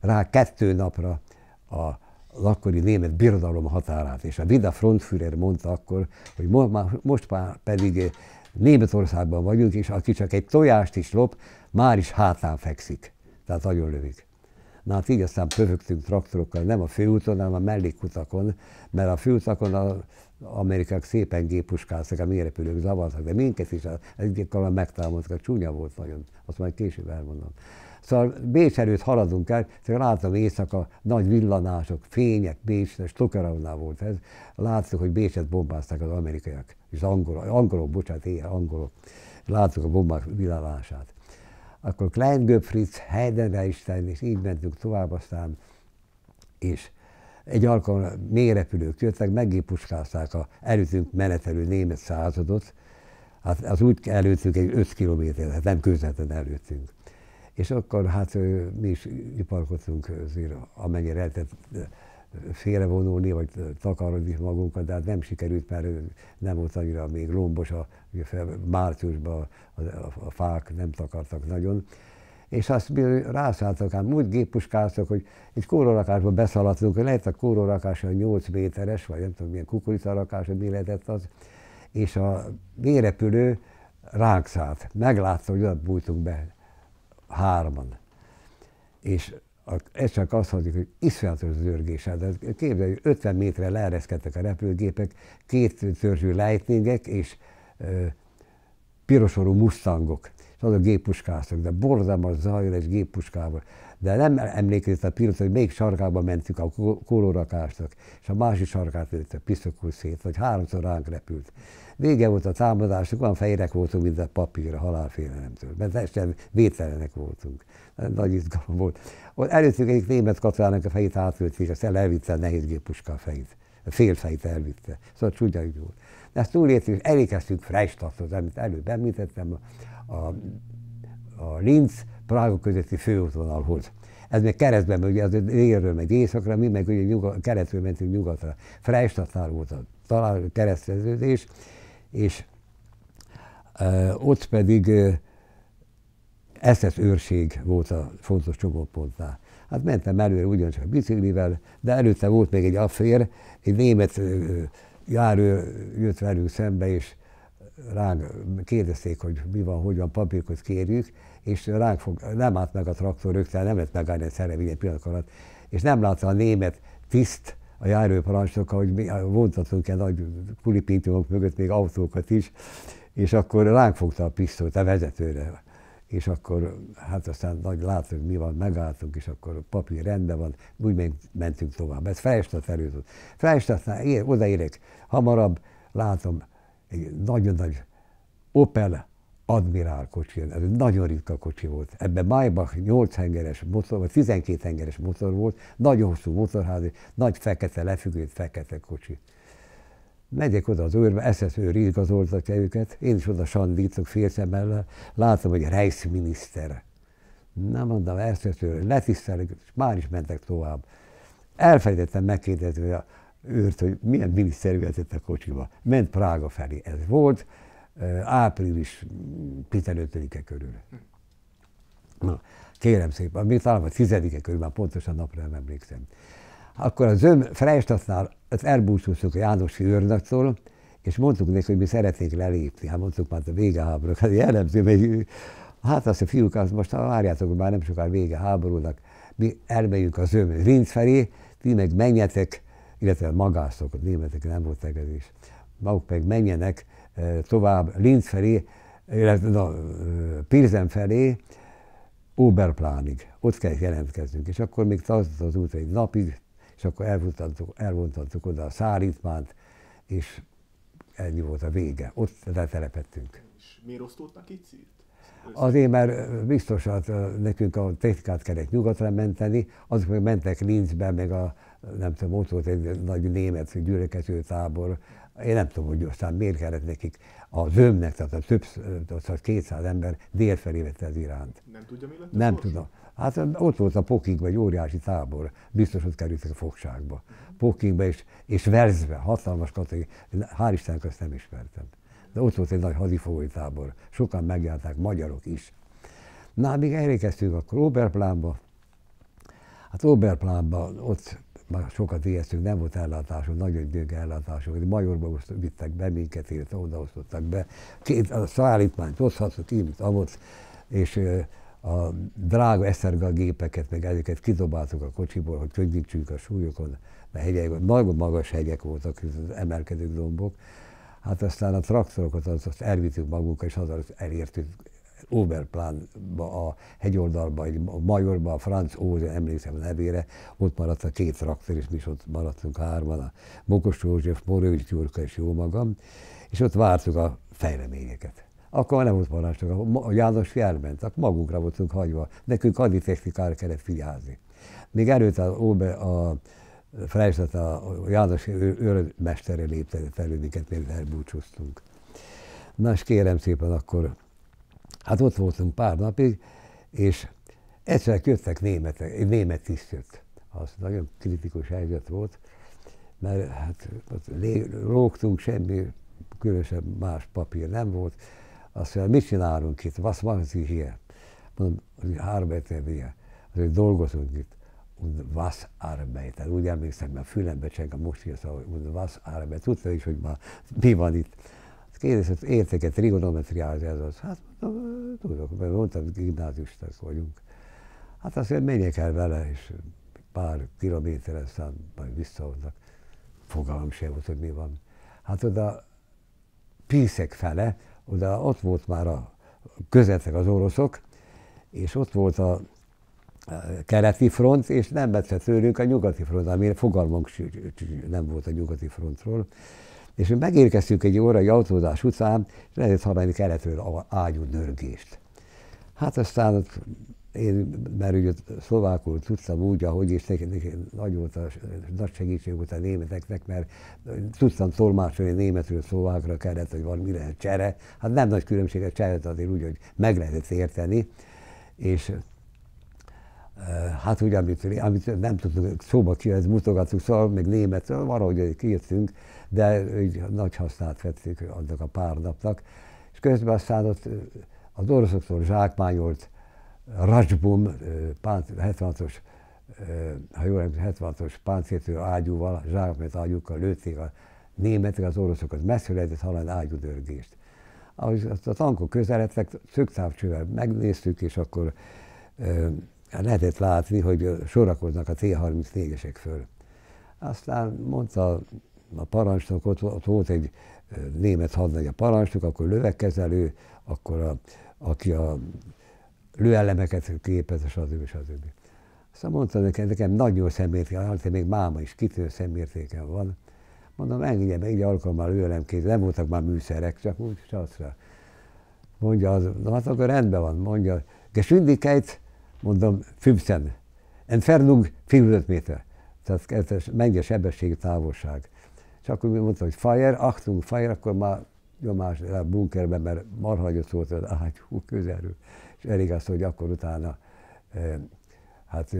S2: rá kettő napra a az akkori német birodalom határát, és a Vida Frontführer mondta akkor, hogy most már pedig Németországban vagyunk, és aki csak egy tojást is lop, már is hátán fekszik. Tehát nagyon lövik. Na hát így aztán pöfögtünk traktorokkal, nem a főúton, hanem a mellékutakon, mert a főutakon az amerikák szépen gépuskáztak, a mérepülők zavartak, de minket is egyébként megtámadtak, csúnya volt nagyon, azt majd később elmondom. Szóval Bécs előtt haladunk el, csak látom éjszaka nagy villanások, fények, Bécs, Stokeraunál volt ez. Látszok, hogy Bécset bombázták az amerikaiak, és angolok, angolok, bocsánat, éjjel angolok. Látszok a bombák villanását. Akkor Klein Göpfritz, Heidenreisten, és így mentünk tovább aztán, és egy alkalommal mélyrepülők jöttek, meggépuskázták a előttünk menetelő német századot, hát az úgy előttünk egy 5 kilométer, hát nem közvetlenül előttünk. És akkor hát mi is iparkodtunk azért, amennyire lehetett félrevonulni, vagy takarodni magunkat, de hát nem sikerült, mert nem volt annyira még lombos, a, márciusban a, a, a fák nem takartak nagyon. És azt mi rászálltak, hát úgy géppuskáztak, hogy egy kórorakásba beszaladtunk, lehet a kórorakás a 8 méteres, vagy nem tudom milyen kukoricarakás, mi lehetett az, és a vérepülő ránk szállt. Meglátta, hogy ott bújtunk be hárman. És ez csak azt halljuk, hogy iszonyatos zörgés. De képzelj, hogy 50 méterre leereszkedtek a repülőgépek, két törzsű lightningek és ö, pirosorú mustangok. És azok géppuskáztak, de borzalmas zajjal egy géppuskával. De nem emlékezett a pilot, hogy még sarkába mentünk a kólórakásnak, és a másik sarkát lőtt a piszokul szét, vagy háromszor ránk repült. Vége volt a támadásnak, olyan fejrek voltunk, mint a papír a halálfélelemtől, mert teljesen vételenek voltunk. Nagy izgalom volt. Ott előttük egy német katonának a fejét átvölték, aztán elvitte a nehéz gépuska a fejét. A fél fejét elvitte. Szóval csúnya ügy volt. De ezt túléltünk, elékeztünk Freistadthoz, amit előbb említettem, a, a Linz, Prága közötti főútvonalhoz. Ez még keresztben, ugye az délről meg északra, mi meg ugye nyugat, keretről mentünk nyugatra. Freistadtnál volt a talán kereszteződés, és ott pedig SS őrség volt a fontos csomópontnál. Hát mentem előre ugyancsak a biciklivel, de előtte volt még egy affér, egy német járő jött velünk szembe, és ránk kérdezték, hogy mi van, hogy van, papírkot kérjük, és ránk fog, nem állt meg a traktor rögtön, nem lett megállni a szerevény egy pillanat alatt, és nem látta a német tiszt, a járőparancsnoka, hogy mi vontatunk egy nagy kulipintumok mögött még autókat is, és akkor ránk fogta a pisztolyt a vezetőre. és akkor hát aztán nagy látunk, mi van, megálltunk, és akkor papír rendben van, úgy mentünk tovább. Ez Freistadt előtt. Freistattnál ér, odaérek hamarabb, látom egy nagyon nagy Opel Admirál kocsi, ez egy nagyon ritka kocsi volt. Ebben Maybach 8 hengeres motor, vagy 12 hengeres motor volt, nagyon hosszú motorház, nagy fekete, lefüggőt fekete kocsi. Megyek oda az őrbe, SS őr igazoltatja őket, én is oda sandítok félszemmel, látom, hogy Reichsminiszter. Nem mondom, SS őr, letisztelik, és már is mentek tovább. Elfelejtettem megkérdezni a őrt, hogy milyen miniszter ültett a kocsiba. Ment Prága felé. Ez volt április 15-e körül. Na, kérem szépen, még talán a tizedike körül, már pontosan napra nem emlékszem. Akkor az ön Freistadtnál elbúcsúztuk a Jánosi őrnaktól, és mondtuk neki, hogy mi szeretnénk lelépni. Hát mondtuk már a vége háború. Hát jellemző, hogy hát azt a fiúk, azt most várjátok, már nem sokára vége háborúnak, mi elmegyünk az ön Rinc felé, ti meg menjetek, illetve magászok, a németek nem volt tegezés, maguk meg menjenek tovább Linz felé, illetve na, Pilsen felé, Oberplánig. Ott kell jelentkeznünk. És akkor még tartott az út egy napig, és akkor elvontattuk, elvontattuk oda a szállítmányt, és ennyi volt a vége. Ott letelepettünk.
S1: És miért osztottak itt szírt?
S2: Azért, mert biztos, hát nekünk a technikát kellett nyugatra menteni, azok meg mentek Linzbe, meg a, nem tudom, ott volt egy nagy német gyülekező tábor, én nem tudom, hogy aztán miért kellett nekik a zömnek, tehát a több, tehát 200 ember délfelé vette az iránt.
S1: Nem tudja, mi lett
S2: Nem tudom. Hát ott volt a Pokingban egy óriási tábor, biztos ott kerültek a fogságba. Pokingba és, és Velszbe, hatalmas kategória, hál' Istennek azt nem ismertem. De ott volt egy nagy hadifogói tábor, sokan megjárták, magyarok is. Na, még elérkeztünk akkor Oberplánba. Hát Oberplánba ott már sokat ijesztünk, nem volt ellátásunk, nagyon gyönge ellátásunk. Majorba vittek be minket, illetve odaosztottak be. Két a szállítmányt hozhatott, így, amott, és a drága Eszterga gépeket, meg ezeket kidobáltuk a kocsiból, hogy könnyítsünk a súlyokon, mert hegyek, nagyon magas hegyek voltak, az emelkedő dombok. Hát aztán a traktorokat azt, azt elvittük magunkkal, és haza elértünk Oberplánba, a hegyoldalba, a Majorba, a Franz Óze, emlékszem a nevére, ott maradt a két traktor, és mi is ott maradtunk hárman, a Bokos József, Morővics Gyurka és jó magam, és ott vártuk a fejleményeket. Akkor nem volt parancsnok, a János elment, akkor magunkra voltunk hagyva, nekünk technikára kellett figyelni. Még előtt a, a, a Freistadt, a János őrmestere lépte felül minket, mert elbúcsúztunk. Na, és kérem szépen, akkor Hát ott voltunk pár napig, és egyszer jöttek németek, egy német tiszt jött. Az nagyon kritikus helyzet volt, mert hát ott lógtunk, semmi különösebb más papír nem volt. Azt mondja, mit csinálunk itt? Was machen Sie hier? Mondom, hogy arbeiten wir. hogy dolgozunk itt. Und was arbeiten? Úgy emlékszem, mert fülembe cseng a most írta, hogy was arbeiten. Tudta is, hogy már mi van itt. Kérdezett, értek-e trigonometriához ez az? Hát tudok, mert mondtam, gimnáziustak vagyunk. Hát azért menjek el vele, és pár kilométer, aztán majd visszahoznak. Fogalmam sem volt, hogy mi van. Hát oda Piszek fele, oda ott volt már a közetek az oroszok, és ott volt a keleti front, és nem vett tőlünk a nyugati front, amire fogalmunk nem volt a nyugati frontról. És mi megérkeztünk egy órai autózás után, és lehetett hallani keletről ágyú nörgést. Hát aztán ott én, mert ugye szlovákul tudtam úgy, ahogy is neki nagy, volt a, nagy segítség volt a németeknek, mert tudtam tolmácsolni németről szlovákra kellett, hogy van mire csere. Hát nem nagy különbség a cseret azért úgy, hogy meg lehetett érteni. És hát ugye, amit, amit nem tudtuk szóba ki, ez mutogattuk, szóval még német, valahogy kijöttünk, de így nagy hasznát vettük annak a pár napnak. És közben aztán ott az oroszoktól zsákmányolt Rajbum 76-os, ha jól emlékszem, 76-os páncéltő ágyúval, zsákmányt ágyúkkal lőtték a németek, az oroszokat. Messze lehetett hallani ágyúdörgést. Ahogy a tankok közeledtek, szögtávcsővel megnéztük, és akkor lehetett látni, hogy sorakoznak a T-34-esek föl. Aztán mondta a parancsnok, ott, ott volt egy német hadnagy a parancsnok, akkor lövekezelő, akkor a, aki a lőelemeket képez, stb. stb. Aztán mondta nekem, nekem nagyon szemértékem, hát még máma is kitűnő szemértéken van. Mondom, engedje be, így alkalommal lőelemként, nem voltak már műszerek, csak úgy csacra. Mondja az, na hát akkor rendben van, mondja, Geschwindigkeit, mondom, 15. Entfernung 400 méter. Tehát ez mennyi a sebesség, távolság. És akkor mi mondta, hogy fire, Achtung, fire, akkor már nyomás a bunkerben, mert marhagyott volt az ágyú közelről. És elég az, hogy akkor utána hát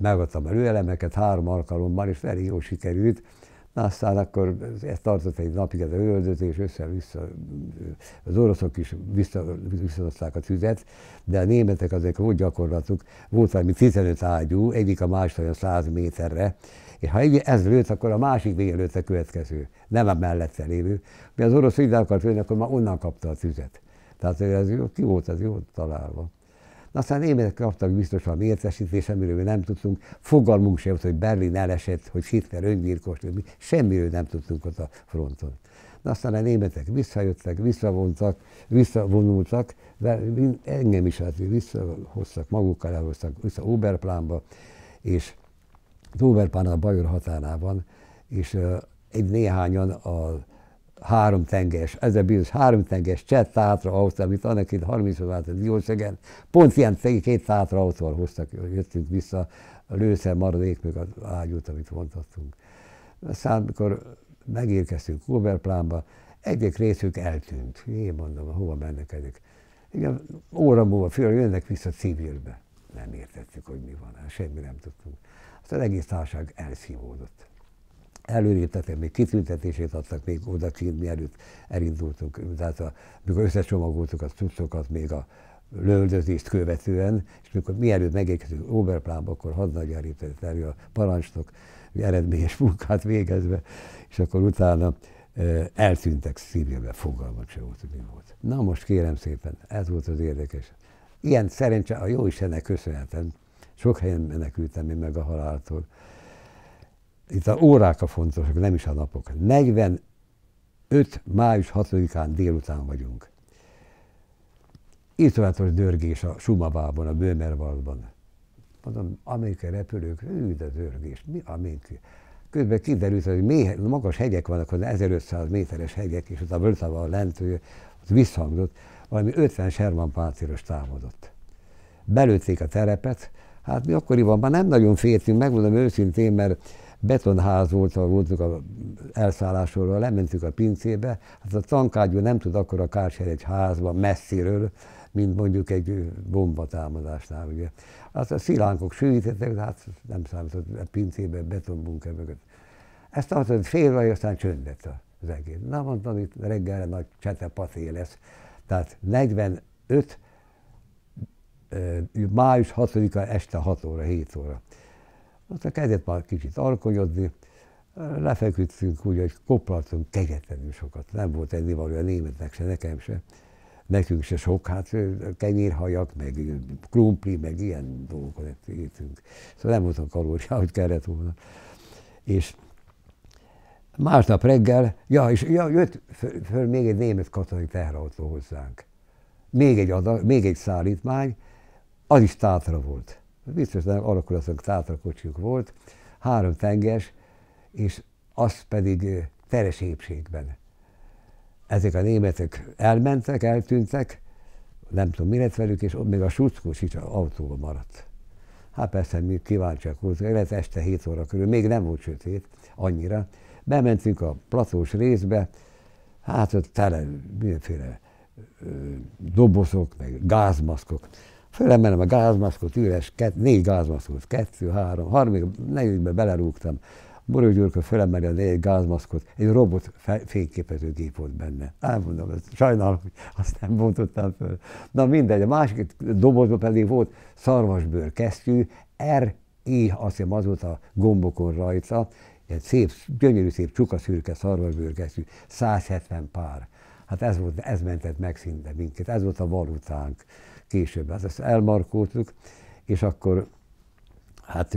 S2: megadtam a lőelemeket három alkalommal, és elég jól sikerült. Na, aztán akkor ez tartott egy napig ez a lövöldözés, össze-vissza, az oroszok is vissza, a tüzet, de a németek azért volt gyakorlatuk, volt valami 15 ágyú, egyik a másik olyan 100 méterre, és ha egy, ez lőtt, akkor a másik végén lőtt a következő, nem a mellette lévő. Mi az orosz így akart lőni, akkor már onnan kapta a tüzet. Tehát ez jó, ki volt ez jó találva. Aztán németek kaptak biztos a értesítést, amiről nem tudtunk. Fogalmunk sem volt, hogy Berlin elesett, hogy Hitler öngyilkos, semmiről nem tudtunk ott a fronton. Na, aztán a németek visszajöttek, visszavontak, visszavonultak, engem is hát visszahoztak, magukkal elhoztak vissza Oberplánba, és Oberplán a Bajor határában, és egy néhányan a három tenges, ez a bizonyos három tenges cseh tátra autó, amit annak itt 30 vált a Diószegen, pont ilyen két tátra autóval hoztak, jöttünk vissza, a lőszer maradék, meg az ágyút, amit vontattunk. Aztán, amikor megérkeztünk Oberplánba, egyik részük eltűnt. Én mondom, hova mennek ezek? Igen, óra múlva föl jönnek vissza civilbe. Nem értettük, hogy mi van, hát semmi nem tudtunk. Aztán egész társaság elszívódott előrébb, még kitüntetését adtak még oda kint, mielőtt elindultunk. Tehát a, mikor összecsomagoltuk a cuccokat még a lövöldözést követően, és mikor mielőtt megérkezünk Oberplánba, akkor léptetett elő a parancsnok, eredményes munkát végezve, és akkor utána e, eltűntek szívjébe, fogalmat se volt, mi volt. Na most kérem szépen, ez volt az érdekes. Ilyen szerencse a jó Istennek köszönhetem. Sok helyen menekültem én meg a haláltól itt a órák a fontosak, nem is a napok. 45. május 6-án délután vagyunk. Írtólatos dörgés a Sumabában, a Böhmerwaldban. Mondom, amerikai repülők, ő, de dörgés, mi amerikai? Közben kiderült, hogy mély, magas hegyek vannak, az 1500 méteres hegyek, és ott a Völtával lent, ott visszhangzott, valami 50 Sherman páncélos támadott. Belőtték a terepet, hát mi akkoriban már nem nagyon féltünk, megmondom őszintén, mert betonház volt, ahol voltunk a elszállásról, lementünk a pincébe, hát a tankágyú nem tud akkor a kárser egy házban messziről, mint mondjuk egy bombatámadásnál. Ugye. Hát a szilánkok sűvítettek, de hát nem számított a pincébe, betonbunker mögött. Ezt tartott fél vagy, aztán csöndet az egész. Na mondtam, itt reggelre nagy csetepaté lesz. Tehát 45 május 6-a este 6 óra, 7 óra. Aztán kezdett már kicsit alkonyodni, lefeküdtünk úgy, hogy koplaltunk kegyetlenül sokat. Nem volt ennivaló a németnek se, nekem se. Nekünk se sok, hát kenyérhajak, meg krumpli, meg ilyen dolgokat írtunk. Szóval nem voltunk kalória, hogy kellett volna. És másnap reggel, ja, és ja, jött föl, föl még egy német katonai teherautó hozzánk. Még egy, adag, még egy szállítmány, az is tátra volt biztos nem alakulatlan tátrakocsjuk volt, három tenges, és az pedig teres épségben. Ezek a németek elmentek, eltűntek, nem tudom, mi lett velük, és még a suckós is autóban maradt. Hát persze, mi kíváncsiak voltunk, lehet este 7 óra körül, még nem volt sötét annyira. Bementünk a platós részbe, hát ott tele mindenféle dobozok, meg gázmaszkok. Fölemelem a gázmaszkot, üres, kett, négy gázmaszkot, kettő, három, harmadik, negyedikbe belerúgtam. Boró Gyurka fölemeli a négy gázmaszkot, egy robot fényképezőgép volt benne. Elmondom, ezt sajnálom, hogy azt nem bontottam föl. Na mindegy, a másik dobozban pedig volt szarvasbőr kesztyű, R, I, azt hiszem az volt a gombokon rajta, egy szép, gyönyörű szép csukaszürke szarvasbőr kesztyű, 170 pár. Hát ez volt, ez mentett meg szinte minket, ez volt a valutánk később hát ezt elmarkoltuk, és akkor hát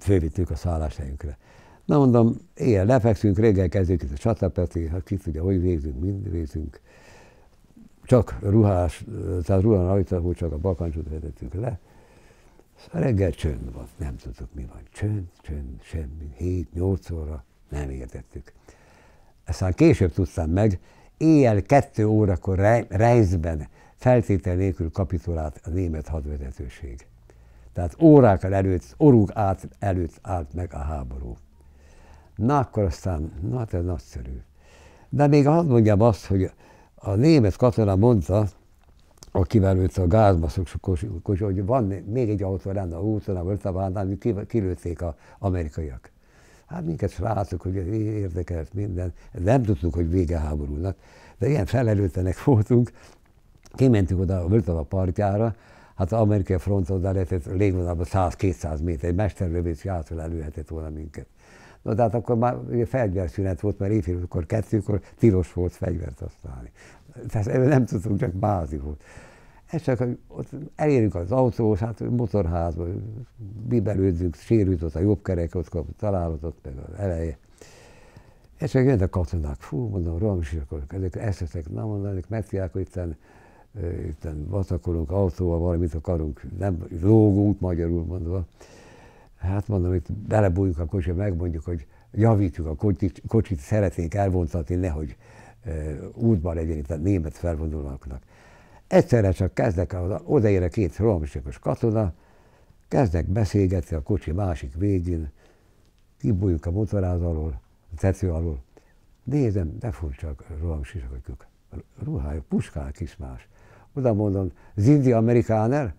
S2: fölvittük a szálláshelyünkre. Na mondom, éjjel lefekszünk, reggel kezdjük itt a csatapeti, hát ki tudja, hogy végzünk, mind végzünk. csak ruhás, tehát ruhán rajta volt, csak a bakancsot vetettük le. Szóval reggel csönd volt, nem tudtuk mi van. Csönd, csönd, semmi. 7-8 óra, nem értettük. Aztán később tudtam meg, éjjel kettő órakor Reisben feltétel nélkül kapitulált a német hadvezetőség. Tehát órákkal előtt, orúk át, előtt állt meg a háború. Na akkor aztán, na hát ez nagyszerű. De még hadd mondjam azt, hogy a német katona mondta, akivel őt a gázmaszok, hogy van még egy autó lenne a úton, a Völtavánál, kilőtték az amerikaiak. Hát minket srácok, hogy érdekelt minden, nem tudtuk, hogy vége háborúnak, de ilyen felelőtlenek voltunk, kimentünk oda a Völtava partjára, hát az amerikai fronton oda lehetett légvonalban 100-200 méter, egy mesterlövés játszott előhetett volna minket. Na, de hát akkor már ugye fegyverszünet volt, mert éjfélkor, kettőkor tilos volt fegyvert használni. Tehát nem tudtunk, csak bázi volt. Ez csak, ott elérünk az autóhoz, hát motorházba, bibelődzünk, sérült ott a jobb kerek, ott találatot, meg az eleje. Ez csak jön a katonák, fú, mondom, rohamis, akkor ezek eszetek, na mondom, ezek megfiák, hogy itten vatakolunk autóval, valamit akarunk, nem lógunk, magyarul mondva. Hát mondom, itt belebújunk a kocsiba, megmondjuk, hogy javítjuk a kocsit, kocsit szeretnénk elvontatni, nehogy e, útban legyen itt a német felvonulóknak. Egyszerre csak kezdek, odaér két rohamsikos katona, kezdek beszélgetni a kocsi másik végén, kibújunk a motoráz alól, a tető alól. Nézem, de furcsa rohamsisakok, ruhájuk, puskák is más. Oda mondom, Zindi Amerikáner?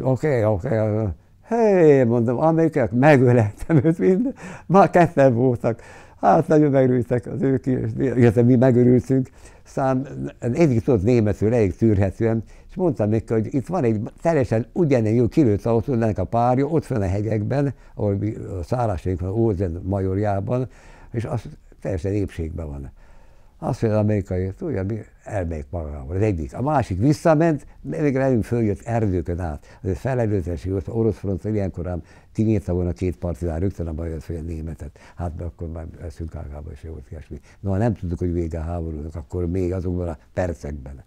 S2: Oké, okay, oké, okay. Hé, mondom, amerikaiak, megöleltem őt mind, már ketten voltak. Hát nagyon megörültek az ők, illetve mi megörültünk. Aztán egyik tudott németül, elég tűrhetően, és mondtam neki, hogy itt van egy teljesen ugyanilyen jó kilőtt autónak a párja, ott fenn a hegyekben, ahol a szállásaink van Ózen majorjában, és az teljesen épségben van. Azt mondja az amerikai, tudja, mi elmegyek magával. Az egyik. A másik visszament, még velünk följött erdőkön át. Ez felelőtlenség volt, orosz fronton ilyenkor ám kinyírta volna két partizán, rögtön a bajot hogy a németet. Hát de akkor már eszünk ágában is volt ilyesmi. No, nem tudtuk, hogy vége a háborúnak, akkor még azokban a percekben.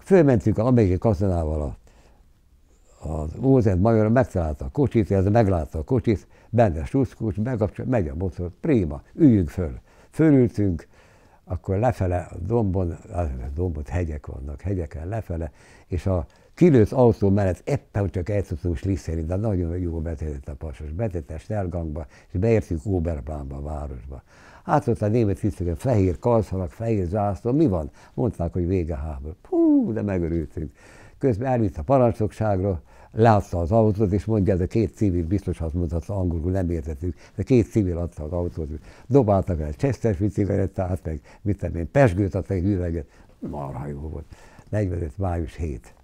S2: Fölmentünk a amerikai katonával a az Ózent Major megtalálta a kocsit, ez meglátta a kocsit, benne suszkúcs, megkapcsolja, megy a motor, prima, üljünk föl. Fölültünk, akkor lefele a dombon, a dombot hegyek vannak, hegyeken lefele, és a kilőtt autó mellett éppen csak el tudtunk slisszeni, de nagyon jó betetett a pasos. Betett a Stelgangba, és beértünk Oberplánba, a városba. Hát ott a német tiszteken fehér kalszanak, fehér zászló, mi van? Mondták, hogy vége háború. Hú, de megörültünk. Közben elvitt a parancsnokságra, látta az autót, és mondja, ez a két civil, biztos azt mondhatta angolul, nem értettük, de két civil adta az autót, dobáltak el Chesterfield cigarettát, meg mit tudom én, pesgőt adta egy üveget, marha jó volt. 45. május 7.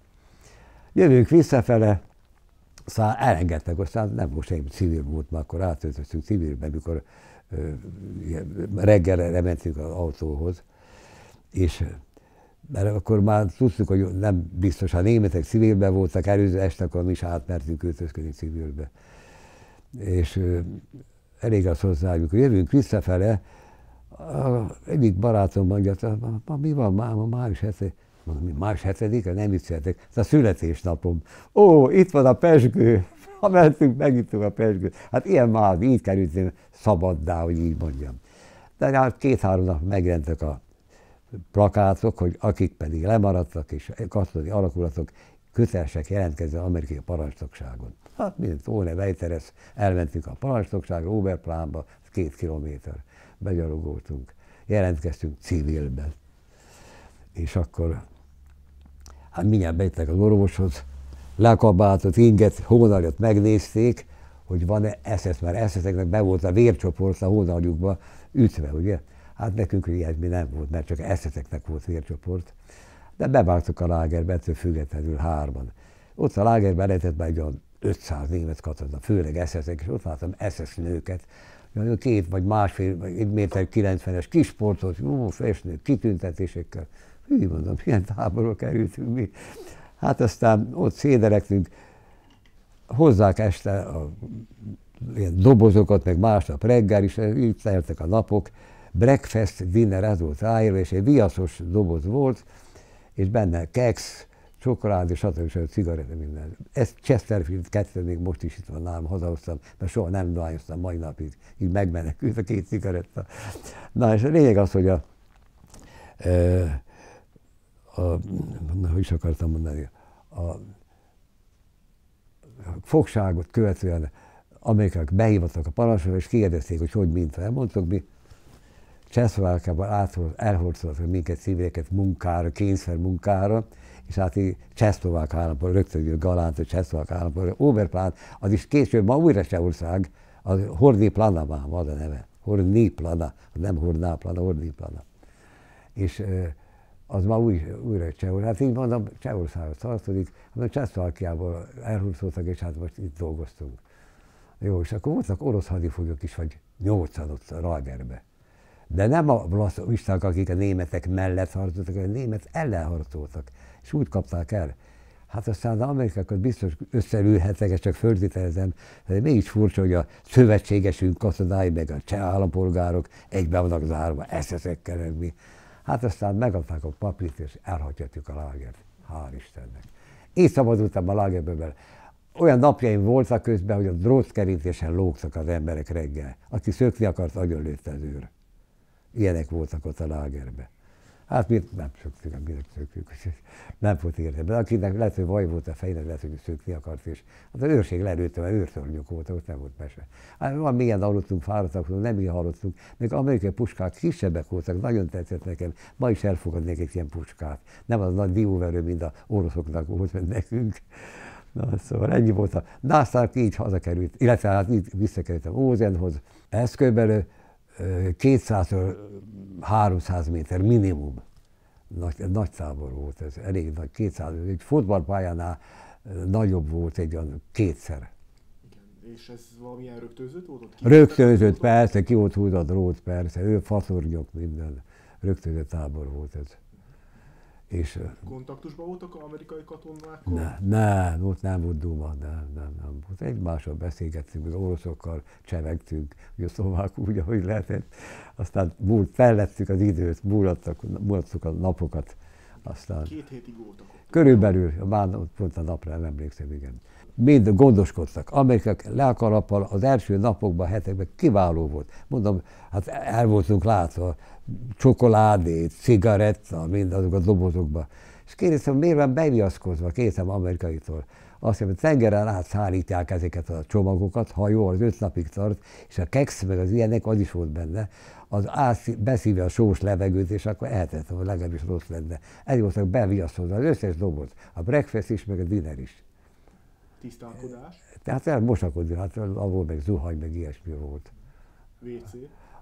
S2: Jövünk visszafele, szóval elengedtek, aztán nem most egy civil volt, már akkor átöltöztünk civilbe, mikor reggelre mentünk az autóhoz, és mert akkor már tudtuk, hogy nem biztos, a németek civilben voltak, előző este, akkor mi is átmertünk öltözködni civilbe. És elég az hozzá, amikor jövünk visszafele, egyik barátom mondja, ma mi van már, ma május 7 Mondom, mi május 7 nem vicceltek, ez a születésnapom. Ó, itt van a pesgő, <laughs> ha mentünk, megittuk a pesgőt. Hát ilyen már, így kerültünk szabaddá, hogy így mondjam. De hát két-három nap megjelentek a plakátok, hogy akik pedig lemaradtak, és katonai alakulatok kötelesek jelentkezni az amerikai parancsnokságon. Hát mindent Óne Vejteres, elmentünk a parancsnokságra, Oberplánba, két kilométer, begyalogoltunk, jelentkeztünk civilben. És akkor, hát mindjárt bejöttek az orvoshoz, lekabátot, inget, hónaljat megnézték, hogy van-e SS, mert SS-eknek be volt a vércsoport a hónaljukba ütve, ugye? Hát nekünk ilyesmi nem volt, mert csak eszeteknek volt vércsoport. De bevágtuk a lágerbe, ettől függetlenül hárman. Ott a lágerben lehetett már egy olyan 500 német katona, főleg eszetek, és ott láttam eszes nőket, két vagy másfél, egy méter 90-es kisportot, jó, festnők, kitüntetésekkel. Hű, mondom, milyen táborba kerültünk mi. Hát aztán ott szédelektünk, hozzák este a ilyen dobozokat, meg másnap reggel is, így teltek a napok, breakfast dinner, ez volt ráírva, és egy viaszos doboz volt, és benne keks, csokoládé, stb. stb. cigaretta, minden. Ezt Chesterfield kettő még most is itt van nálam, hazahoztam, mert soha nem dohányoztam mai napig. Így megmenekült a két cigaretta. Na, és a lényeg az, hogy a, a, a hogy is akartam mondani, a fogságot követően amerikák behívattak a parancsra, és kérdezték, hogy hogy mint elmondtok mi. Csehszlovákiában elhordoztak minket civileket munkára, kényszer munkára, és hát így csehszlovák állampolgár, rögtön galánt, hogy csehszlovák állampolgár, Oberplán, az is később ma újra Csehország, az Hordi Plana van a neve. Hordi Plana, nem Horná Plana, Hordi Plana. És az ma új, újra Csehország. Hát így mondom, Csehországhoz tartozik, hanem Csehszlovákiából elhúzódtak, és hát most itt dolgoztunk. Jó, és akkor voltak orosz hadifoglyok is, vagy nyolcan ott a Ragerbe. De nem a vlaszisták, akik a németek mellett harcoltak, a német ellen harcoltak, és úgy kapták el. Hát aztán az amerikákat biztos összeülhetek, csak földítelezem, de mégis furcsa, hogy a szövetségesünk katonái, meg a cseh állampolgárok egybe vannak zárva, eszeszekkel, mi. Hát aztán megadták a papírt, és elhagyhatjuk a lágert. Hál' Istennek. Én szabadultam a lágerből, olyan napjaim voltak közben, hogy a drótkerítésen lógtak az emberek reggel. Aki szökni akart, lőtte az őr. Ilyenek voltak ott a lágerben. Hát mi nem szöktük, minek szöktük, nem volt értelme. Akinek lehet, hogy vaj volt a fejnek, lehet, hogy szökni akart, és hát az őrség lelőtte, mert őrtornyok volt, ott nem volt mese. Hát van milyen hallottunk, fáradtak, nem ilyen hallottunk, még amerikai puskák kisebbek voltak, nagyon tetszett nekem, ma is elfogadnék egy ilyen puskát. Nem az nagy dióverő, mint a oroszoknak volt, nekünk. Na, szóval ennyi volt a... Aztán így hazakerült, illetve hát így visszakerültem Ózenhoz. Ez kb. 200-300 méter minimum. Nagy, nagy tábor volt ez, elég nagy, 200, egy fotballpályánál nagyobb volt egy olyan kétszer.
S1: Igen. És ez valamilyen rögtönzött volt? Ott
S2: rögtönzött, persze, ki volt húzva a drót, persze, ő fatornyok, minden. Rögtönzött tábor volt ez.
S1: És, Kontaktusban voltak amerikai katonákkal?
S2: Ne, nem, ott nem volt duma, nem, nem, nem volt. Egymással beszélgettünk, meg oroszokkal csevegtünk, ugye szlovák úgy, ahogy lehetett. Aztán múlt, fellettük az időt, múlottak, múlottuk a napokat. Aztán
S1: Két hétig voltak ott.
S2: Körülbelül, már pont a napra nem emlékszem, igen. Mind gondoskodtak. Amerikák leakalappal az első napokban, hetekben kiváló volt. Mondom, hát el voltunk látva, csokoládét, cigaretta, mind azok a dobozokba. És kérdeztem, miért van beviaszkozva, kérdeztem amerikaitól. Azt mondja, tengeren át szállítják ezeket a csomagokat, ha jó, az öt napig tart, és a keksz meg az ilyenek, az is volt benne, az át, beszívja a sós levegőt, és akkor eltettem, hogy legalábbis rossz lenne. Ez voltak beviaszkozva, az összes doboz, a breakfast is, meg a dinner is.
S1: Tisztálkodás?
S2: Tehát elmosakodni, hát ahol meg zuhany, meg ilyesmi volt.
S1: WC?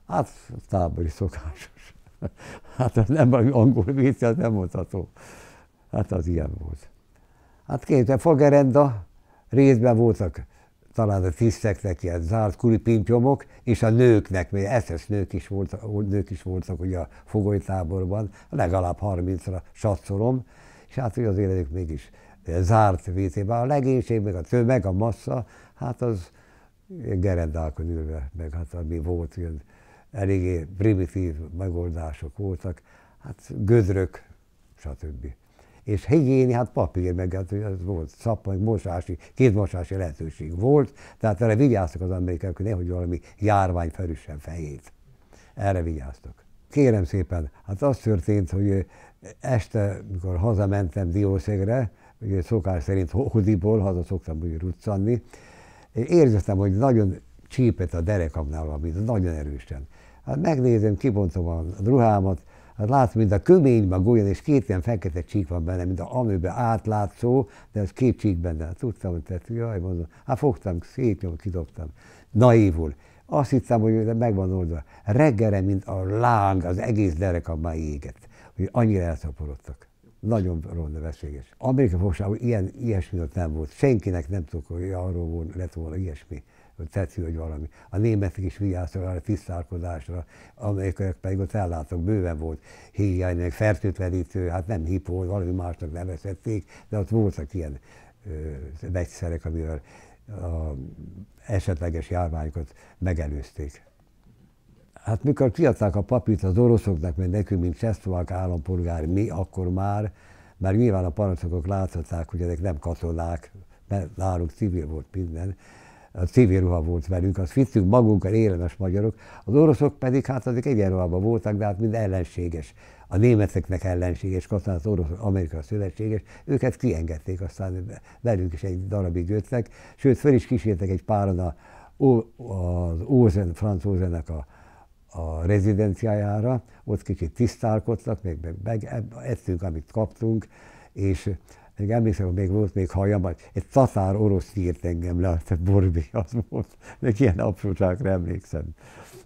S2: Hát tábori szokásos. <laughs> Hát nem angol WC, az nem mondható. Hát az ilyen volt. Hát két fogerenda, részben voltak talán a tiszteknek ilyen zárt kuripintyomok, és a nőknek, mert SS nők is voltak, nők is voltak ugye a fogolytáborban, legalább 30-ra satszolom, és hát hogy az életük mégis zárt vécében. A legénység, meg a tömeg, a massza, hát az gerendákon ülve, meg hát ami volt, ilyen eléggé primitív megoldások voltak, hát gödrök, stb. És higiéni, hát papír, meg hát, ez volt szap, meg mosási, kézmosási lehetőség volt, tehát erre vigyáztak az amerikaiak, hogy nehogy valami járvány felüssen fejét. Erre vigyáztak. Kérem szépen, hát az történt, hogy este, mikor hazamentem Diószegre, ugye szokás szerint Hodiból, haza szoktam úgy ruccanni, éreztem, hogy nagyon csípett a derekamnál valamit, nagyon erősen. Hát megnézem, kibontom a ruhámat, hát látom, mint a kömény meg olyan, és két ilyen fekete csík van benne, mint a amőbe átlátszó, de ez két csík benne. Hát tudtam, hogy tett, jaj, mondom, hát fogtam, szétnyom, kidobtam. Naívul. Azt hittem, hogy meg van oldva. Reggelre, mint a láng, az egész derekam már égett, hogy annyira elszaporodtak. Nagyon ronda veszélyes. Amerika fogságban ilyen, ilyesmi ott nem volt. Senkinek nem tudok, hogy arról volt, lett volna ilyesmi tetszik, hogy valami. A németek is vigyáztak a tisztálkodásra, amerikaiak pedig ott ellátok, bőven volt hiány, meg fertőtlenítő, hát nem hipó, valami másnak nevezhették, de ott voltak ilyen ö, vegyszerek, amivel a esetleges járványokat megelőzték. Hát mikor kiadták a papírt az oroszoknak, mert nekünk, mint csehszlovák állampolgár, mi akkor már, mert nyilván a parancsnokok láthatták, hogy ezek nem katonák, mert nálunk civil volt minden, a civil ruha volt velünk, azt vittünk magunkkal élemes magyarok, az oroszok pedig hát azok egyenruhában voltak, de hát mind ellenséges. A németeknek ellenséges katona, az orosz, Amerika szövetséges, őket kiengedték, aztán velünk is egy darabig jöttek, sőt, föl is kísértek egy páran a, az Ózen, Franz Ózennek a, a rezidenciájára, ott kicsit tisztálkodtak, még meg, meg ettünk, amit kaptunk, és még emlékszem, hogy még volt még hajam, egy tatár orosz írt engem le, a Borbi, az volt, még ilyen apróságra emlékszem.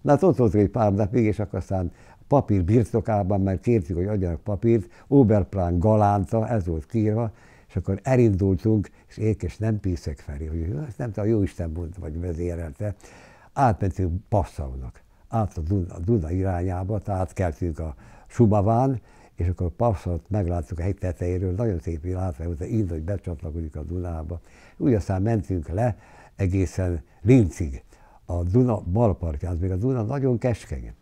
S2: Na hát ott volt egy pár napig, és akkor aztán papír birtokában, mert kértük, hogy adjanak papírt, Oberplan Galánta, ez volt kiírva, és akkor elindultunk, és ékes nem Piszek felé, hogy nem tudom, a Jóisten mondta, vagy vezérelte, átmentünk Passzaunak, át a Duna, Duna irányába, tehát keltünk a Sumaván, és akkor Passzaut megláttuk a hegy tetejéről, nagyon szép látvány volt, így, hogy becsatlakozik a Dunába. Úgy aztán mentünk le egészen Lincig, a Duna balpartján, még a Duna nagyon keskeny.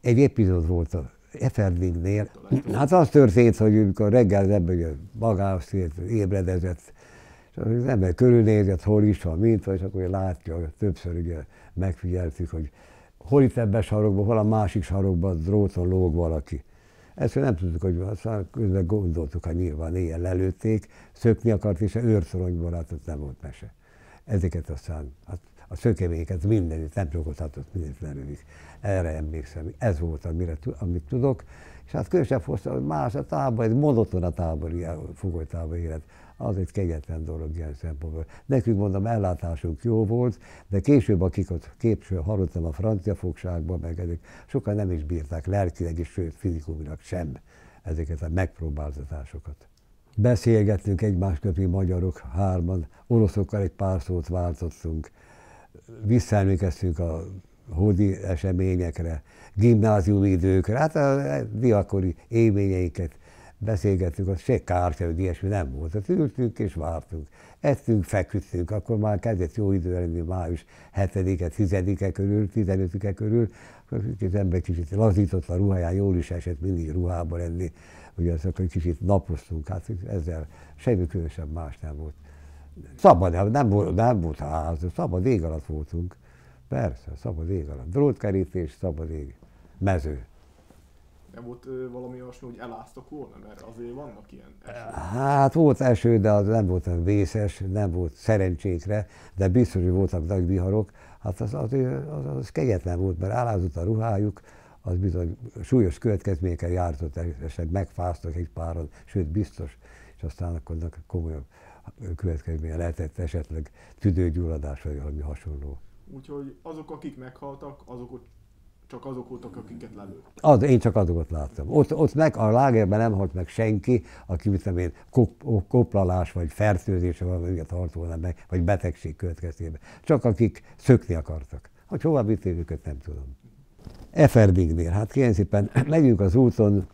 S2: Egy epizód volt a Eferdingnél. Hát az történt, hogy amikor reggel ebből magához ébredezett, és az ember körülnézett, hol is van, mint, és akkor látja, többször ugye megfigyeltük, hogy hol itt ebben a sarokban, hol a másik sarokban dróton lóg valaki. Ezt nem tudtuk, hogy aztán közben gondoltuk, hogy nyilván éjjel lelőtték, szökni akart, és a őrszoronyból hát ott nem volt mese. Ezeket aztán, hát a szökeményeket mindenütt, nem csokothatott, mindent lelődik. Erre emlékszem. Ez volt, amire, amit tudok. És hát különösen hogy más a tábor, egy monoton a tábori, fogolytábor élet. Az egy kegyetlen dolog ilyen szempontból. Nekünk mondom, ellátásunk jó volt, de később, akik ott képső hallottam a francia fogságban, meg ezek sokan nem is bírták lelkileg és sőt fizikumilag sem ezeket a megpróbáltatásokat. Beszélgettünk egymás közé magyarok hárman, oroszokkal egy pár szót váltottunk, visszaemlékeztünk a hódi eseményekre, gimnáziumi időkre, hát a diakori élményeiket beszélgettünk, az se kártya, hogy ilyesmi nem volt. Hát ültünk és vártunk. Ettünk, feküdtünk, akkor már kezdett jó idő lenni, május 7-e, 10-e körül, 15-e körül, akkor az ember kicsit lazított a ruháján, jól is esett mindig ruhába lenni, ugye az akkor kicsit napoztunk, hát ezzel semmi különösebb más nem volt. Szabad, nem volt, nem volt ház, szabad ég alatt voltunk. Persze, szabad ég alatt. Drótkerítés, szabad ég. Mező.
S1: Nem volt ö, valami olyasmi, hogy eláztak volna, mert azért vannak ilyen esők.
S2: Hát volt eső, de az nem volt vészes, nem volt szerencsékre, de biztos, hogy voltak nagy viharok. Hát az, az, az, az kegyetlen volt, mert elázott a ruhájuk, az bizony súlyos következményekkel jártott, esetleg megfáztak egy páron, sőt biztos, és aztán akkor komolyabb következménye lehetett esetleg tüdőgyulladás vagy valami hasonló.
S1: Úgyhogy azok, akik meghaltak, azok csak azok voltak, akiket lelőtt.
S2: Az, én csak azokat láttam. Ott, ott meg, a lágerben nem halt meg senki, aki mit én, kop, koplalás vagy fertőzés, vagy halt volna meg, vagy betegség következtében. Csak akik szökni akartak. Hogy hova vitték őket, nem tudom. Eferdingnél, hát kérem szépen, <clears throat> megyünk az úton,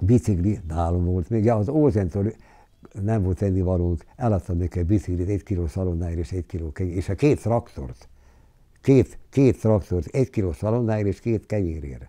S2: bicikli, nálom volt még, az Ózentől nem volt ennivalónk, eladtam neki egy biciklit, egy kiló szalonnáért és egy kiló kenyér, és a két traktort, két, két traktort, egy kiló szalonnáért és két kenyérért.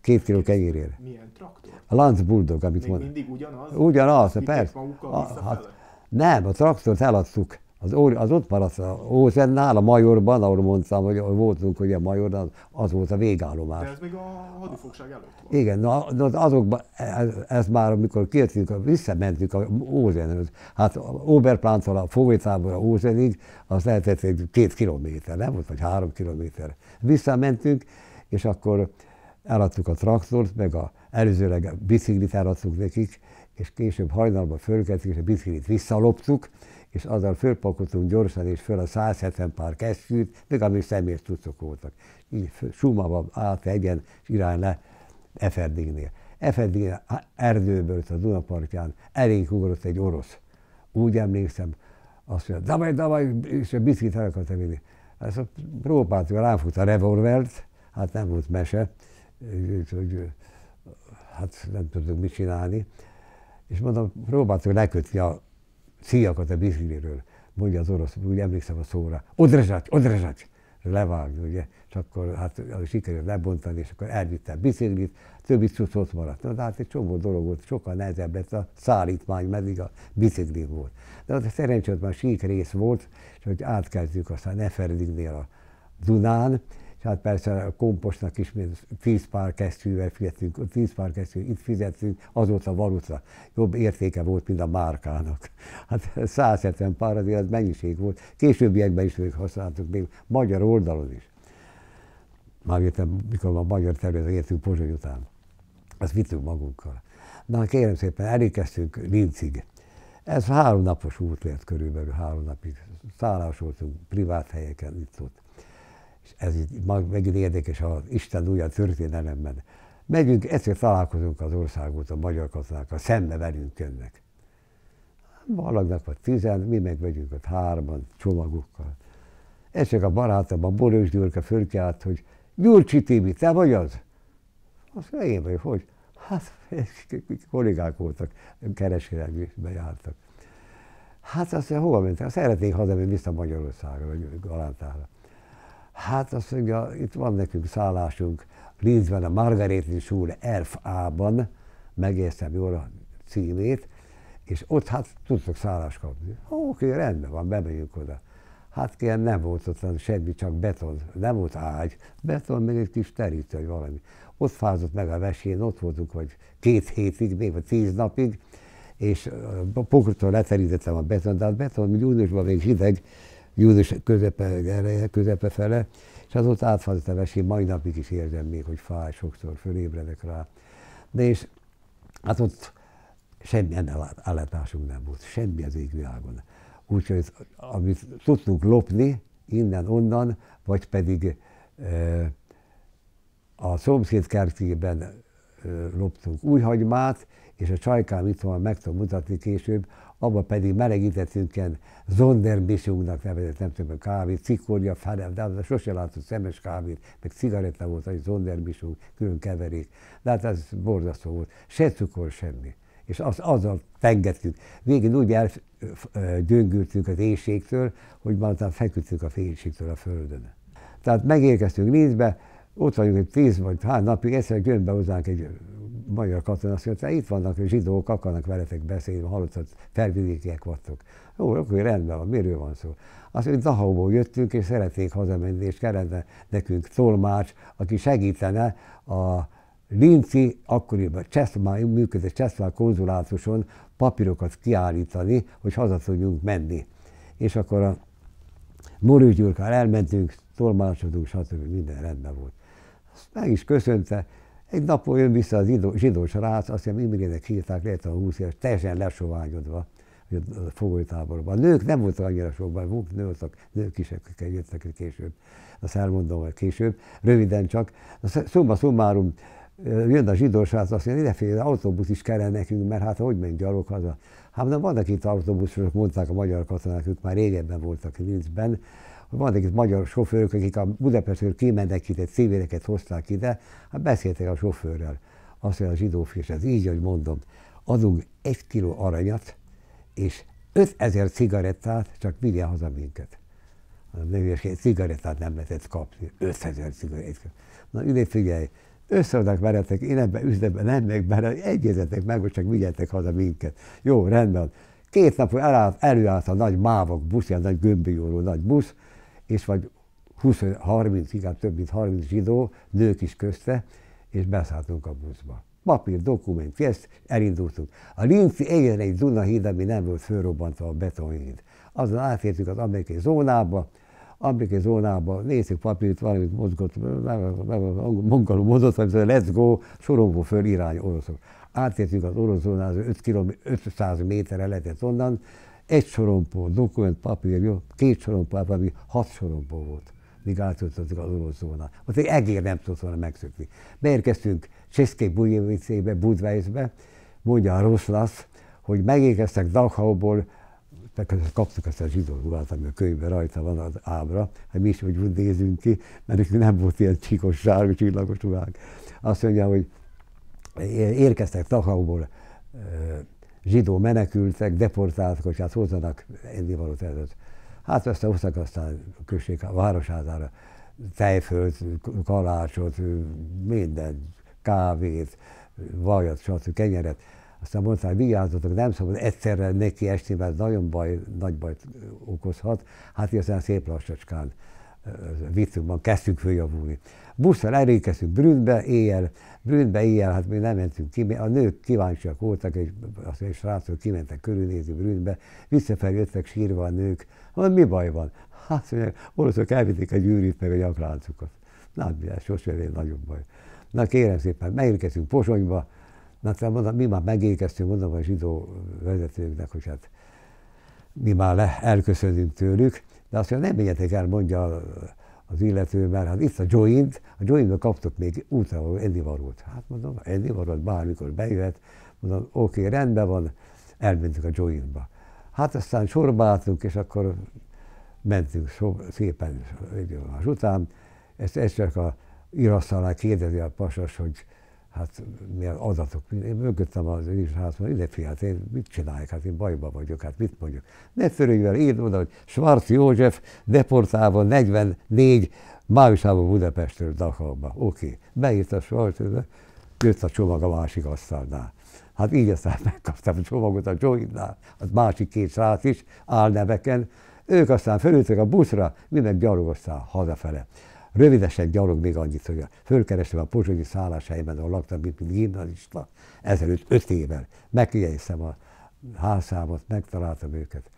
S2: Két kiló kenyérért.
S1: Milyen traktor?
S2: A Lanz Bulldog, amit
S1: mondtam. mindig ugyanaz?
S2: Ugyanaz, persze. A, hát, nem, a traktort eladtuk az, az ott maradt a Ózennál, a Majorban, ahol mondtam, hogy voltunk ugye Majorban, az volt a végállomás.
S1: De ez még a hadifogság előtt volt.
S2: Igen, na, na azokban, ez, ez, már amikor kijöttünk, visszamentünk a Ózenhöz. Hát Oberplántól a fogolytábor a Ózenig, az lehetett egy két kilométer, nem volt, vagy három kilométer. Visszamentünk, és akkor eladtuk a traktort, meg a előzőleg a biciklit eladtuk nekik, és később hajnalban fölkeltünk, és a biciklit visszaloptuk, és azzal fölpakoltunk gyorsan, és föl a 170 pár kesztyűt, még ami személyes tudszok voltak. Így Sumava át egyen, és irány le Eferdingnél. Eferdingnél erdőből, a Dunapartján elénk ugrott egy orosz. Úgy emlékszem, azt mondja, davaj, davaj, és a biciklit el akartam vinni. Ezt próbáltuk, ráfut a revolvert, hát nem volt mese, hogy hát nem tudtuk mit csinálni. És mondom, próbáltuk lekötni a szíjakat a bicikliről, mondja az orosz, úgy emlékszem a szóra, odrezsát, odrezsát. levágni, ugye, és akkor hát sikerült lebontani, és akkor elvittem biciklit, többi cucc ott maradt. Na, de hát egy csomó dolog volt, sokkal nehezebb lett a szállítmány, meddig a bicikli volt. De az szerencsét már sík rész volt, és hogy átkezdjük aztán Neferdingnél a Dunán, hát persze a kompostnak is mint tíz pár kesztyűvel fizetünk, tíz pár kesztyű, itt fizetünk, azóta valuta jobb értéke volt, mint a márkának. Hát 170 pár azért az mennyiség volt. Későbbiekben is még használtuk, még magyar oldalon is. Már jöttem, mikor a magyar területre értünk Pozsony után. Azt vittünk magunkkal. Na kérem szépen, elérkeztünk Lincig. Ez három napos út lett körülbelül, három napig. Szállásoltunk privát helyeken itt-ott és ez így megint érdekes az Isten újra történelemben. Megyünk, egyszer találkozunk az országot, a magyar katonákkal, szembe velünk jönnek. Valaknak vagy tizen, mi meg megyünk ott hárman, csomagokkal. Csak a barátom, a Boros Gyurka fölkelt, hogy Gyurcsi Tibi, te vagy az? Azt mondja, én vagyok, hogy? Hát, <laughs> kollégák voltak, kereskedelműben jártak. Hát azt mondja, hova mentek? Szeretnék hazamenni vissza Magyarországra, vagy Galántára. Hát azt mondja, itt van nekünk szállásunk Linzben, a Margaretin Schule RFA-ban, megértem jól a címét, és ott hát tudtok szállást kapni. Oké, rendben van, bemegyünk oda. Hát kérem, nem volt ott semmi, csak beton, nem volt ágy, beton, meg egy kis terítő, vagy valami. Ott fázott meg a vesén, ott voltunk, vagy két hétig, még vagy tíz napig, és a pokrotól leterítettem a beton, de a beton, júniusban még hideg, július közepe, eleje, közepe fele, és az ott átfázott a vesé, mai napig is érzem még, hogy fáj, sokszor fölébredek rá. De és hát ott semmi ellátásunk nem volt, semmi az égvilágon. Úgyhogy amit tudtunk lopni innen-onnan, vagy pedig e, a szomszéd kertében e, loptunk új hagymát, és a csajkám itt van, meg tudom mutatni később, abba pedig melegítettünk ilyen zonderbisunknak nevezett, nem tudom, kávét, cikorja, fánem, de az sose látott szemes kávét, meg cigaretta volt, egy zonderbisunk, külön keverék. De hát ez borzasztó volt. Se cukor, semmi. És az, azzal pengettünk. Végén úgy elgyöngültünk az éjségtől, hogy már utána feküdtünk a fénységtől a földön. Tehát megérkeztünk Linzbe, ott vagyunk egy tíz vagy hány napig, egyszer jön be hozzánk egy magyar katona, azt mondta, itt vannak zsidók, akarnak veletek beszélni, hallottad, felvidékiek vagytok. Jó, akkor rendben van, miről van szó? Azt mondja, Dachauból jöttünk, és szeretnénk hazamenni, és kellene nekünk tolmács, aki segítene a Linci, akkoriban Cseszmán működött Cseszmán konzulátuson papírokat kiállítani, hogy haza tudjunk menni. És akkor a Morő Gyurkán elmentünk, tolmácsodunk, stb. minden rendben volt. Meg is köszönte, egy napon jön vissza az zsidó srác, azt hiszem Imrének hívták, lehet a 20 éves, teljesen lesoványodva a fogolytáborban. A nők nem voltak annyira sokban, volt nő voltak, nők is, jöttek később. Azt elmondom majd később. Röviden csak. Szumma summarum, jön a zsidó srác, azt mondja, ideféle autóbusz is kell nekünk, mert hát hogy menj gyalog haza. Hát de vannak itt autóbuszosok, mondták a magyar katonák, ők már régebben voltak Linzben, vannak itt magyar sofőrök, akik a Budapestről kimenekített civileket hozták ide, hát beszéltek a sofőrrel. Azt mondja a zsidófés, ez így, hogy mondom, adunk egy kiló aranyat, és 5000 cigarettát, csak vigye haza minket. A egy cigarettát nem lehetett kapni. 5000 cigarettát. Na, ide figyelj, összeadnak veletek, én ebben üzletben nem meg bele, egyezetek meg, hogy csak vigyetek haza minket. Jó, rendben. Két nap előállt, előállt a nagy mávok busz, ilyen nagy gömbijóró nagy busz, és vagy 20, 30, inkább több mint 30 zsidó, nők is közte, és beszálltunk a buszba. Papír, dokument, ezt elindultunk. A Linci egyre egy Dunahíd, ami nem volt fölrobbantva a betonhíd. Azon átértünk az amerikai zónába, amerikai zónába, nézzük papírt, valamit mozgott, munkaló mozdott, vagy let's go, sorongó föl irány oroszok. Átértünk az orosz zónába, 5 km, 500 méterre lehetett onnan, egy sorompó, dokument, papír, jó, két sorompó, papír, hat sorompó volt, míg átöltöttük az orosz zónát. Ott egy egér nem tudott volna megszökni. Beérkeztünk Cseszkék Bujjevicébe, Budweisbe, mondja a Roszlasz, hogy megérkeztek Dachauból, kaptuk ezt a zsidó ruhát, ami a könyvben rajta van az ábra, hogy mi is hogy úgy nézünk ki, mert nekünk nem volt ilyen csikos, sárga, csillagos ruhák. Azt mondja, hogy érkeztek Dachauból zsidó menekültek, deportáltak, hogy hát hozzanak ennivalót előtt. Hát aztán hoztak aztán a község a városházára tejfölt, kalácsot, minden, kávét, vajat, stb. kenyeret. Aztán mondták, vigyázzatok, nem szabad egyszerre neki esni, mert nagyon baj, nagy bajt okozhat. Hát aztán szép lassacskán viccukban kezdtünk följavulni. Busszal elékeztünk Brünnbe, éjjel, Brünnbe éjjel, hát mi nem mentünk ki, a nők kíváncsiak voltak, és egy srácok kimentek körülnézni Brünnbe, visszafelé jöttek sírva a nők, hogy mi baj van? Hát mondják, oroszok elvitték a gyűrűt meg a nyakláncukat. Na, ez sosem egy nagyon baj. Na kérem szépen, megérkeztünk Pozsonyba, na tehát mondom, mi már megérkeztünk, mondom a zsidó vezetőknek, hogy hát mi már le, elköszönünk tőlük, de azt mondja, nem menjetek el, mondja az illető, mert hát itt a joint, a jointba kaptok még útra ennivalót. Hát mondom, ennivalót bármikor bejöhet, mondom, oké, okay, rendben van, elmentünk a jointba. Hát aztán sorba álltunk, és akkor mentünk so, szépen idővonás után. Ezt, ezt csak a írasztalnál kérdezi a pasas, hogy hát milyen adatok. Én mögöttem az írházban, ide fiát, én mit csinálják, hát én bajba vagyok, hát mit mondjuk. Ne törődj vele, írd oda, hogy Schwarz József deportálva 44 májusában Budapestről Dachauba. Oké, okay. beírta Schwarz, jött a csomag a másik asztalnál. Hát így aztán <laughs> megkaptam a csomagot a Joey-nál, az másik két srác is, álneveken. Ők aztán fölültek a buszra, mi meg gyalogoztál hazafele. Rövidesen gyalog annyit, hogy fölkerestem a pozsonyi szálláshelyben, ahol laktam, mint, mint gimnazista, ezelőtt öt évvel. Megjegyeztem a házszámot, megtaláltam őket.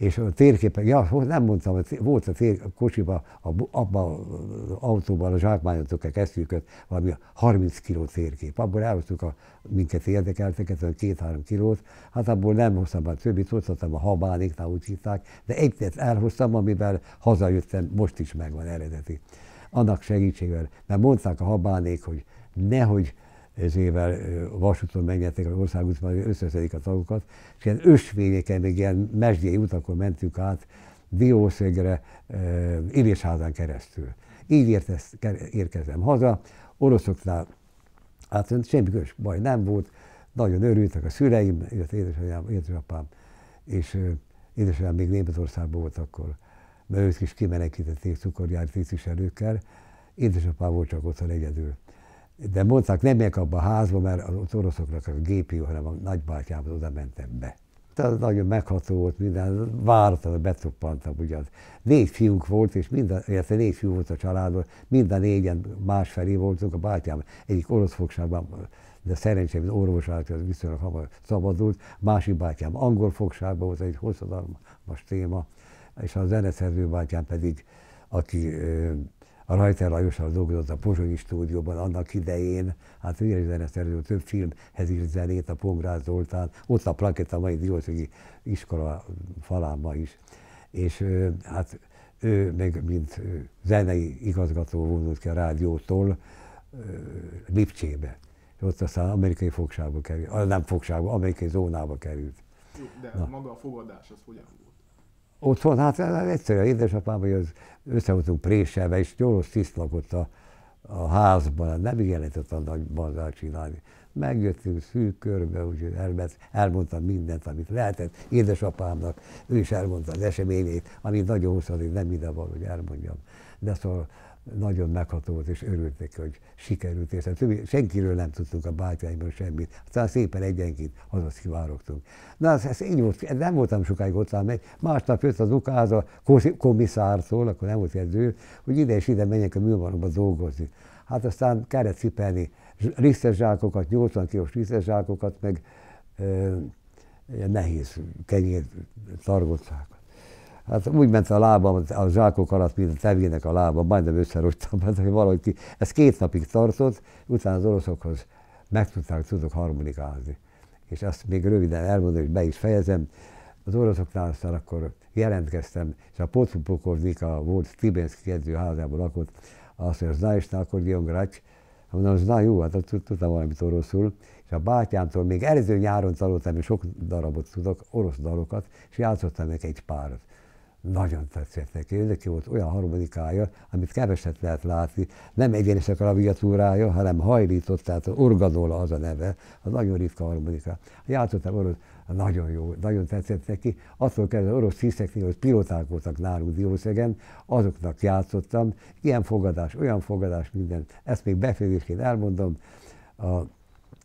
S2: És a térképen, ja, nem mondtam, volt a, tér, a kocsiba, abban az autóban, a zsákmányoztuk a valami 30 kiló térkép. Abból elhoztuk a minket érdekelteket, a két-három kilót, hát abból nem hoztam a többit, hoztam a habánéknál, úgy hívták, de egyet elhoztam, amivel hazajöttem, most is megvan eredeti. Annak segítségével, mert mondták a habánék, hogy nehogy ezével vasúton menjetek az országútban, összeszedik a tagokat, és ilyen ösvényeken, még ilyen mesdjei utakon mentünk át, Diószegre, Ilésházán keresztül. Így értez, érkezem haza, oroszoknál, hát semmi kös baj nem volt, nagyon örültek a szüleim, illetve édesanyám, édesapám, és édesanyám még Németországban volt akkor, mert őt is kimenekítették cukorjár tisztviselőkkel, édesapám volt csak otthon egyedül de mondták, nem megyek abba a házba, mert az oroszoknak a gépi, hanem a nagybátyámhoz oda mentem be. Tehát nagyon megható volt minden, vártam, hogy betoppantam ugyan. Négy fiúnk volt, és minden, illetve négy fiú volt a családban, minden négyen másfelé voltunk, a bátyám egyik orosz fogságban, de szerencsém, az orvos által viszonylag hamar szabadult, másik bátyám angol fogságban volt, egy hosszadalmas téma, és a zeneszerző bátyám pedig, aki a Rajter Lajossal dolgozott a Pozsonyi stúdióban annak idején, hát ugye zeneszerző több filmhez is zenét, a Pongrász Zoltán, ott a plaketta mai Diószögi iskola falán is. És hát ő meg, mint zenei igazgató vonult ki a rádiótól Lipcsébe. Ott aztán amerikai fogságba került, nem fogságba, amerikai zónába került.
S1: De Na. maga a fogadás az hogyan
S2: Otthon, hát egyszerűen édesapám, hogy az össze voltunk préselve, és orosz tiszt lakott a, a házban, nem jelentett a nagy bazát csinálni. Megjöttünk szűk körbe, úgyhogy elment, elmondtam mindent, amit lehetett édesapámnak, ő is elmondta az eseményét, amit nagyon hosszú, nem minden van, hogy elmondjam. De szóval nagyon megható volt, és örült neki, hogy sikerült, és többi, senkiről nem tudtunk a bátyáimról semmit. Aztán szépen egyenként hazaszivárogtunk. Na, ez, ez így volt, nem voltam sokáig ott meg. Másnap jött az ukáz a komisszártól, akkor nem volt edző, hogy ide és ide menjek a művonokba dolgozni. Hát aztán kellett cipelni lisztes zsákokat, 80 kilós lisztes zsákokat, meg ö, nehéz kenyér targocákat. Hát úgy ment a lábam, a zsákok alatt, mint a tevének a lábam, majdnem összerúgtam, hát valahogy ki. Ez két napig tartott, utána az oroszokhoz megtudták, tudok harmonikázni. És azt még röviden elmondom, hogy be is fejezem. Az oroszoknál aztán akkor jelentkeztem, és a Potupokovnika volt Tibenszki edzőházában lakott, azt mondja, akkor Snákordion Gracs, hát mondom, Znáj jó, hát tudtam valamit oroszul, és a bátyámtól még előző nyáron tanultam, és sok darabot tudok, orosz dalokat, és játszottam neki egy párat nagyon tetszett neki. Neki volt olyan harmonikája, amit keveset lehet látni. Nem egyenes a klaviatúrája, hanem hajlított, tehát orgadola az a neve, az nagyon ritka harmonika. Játszottam orosz nagyon jó, nagyon tetszett neki. Attól kezdve orosz tiszteknél, hogy piloták voltak nálunk Diószegen, azoknak játszottam. Ilyen fogadás, olyan fogadás, minden. Ezt még befejezésként elmondom. A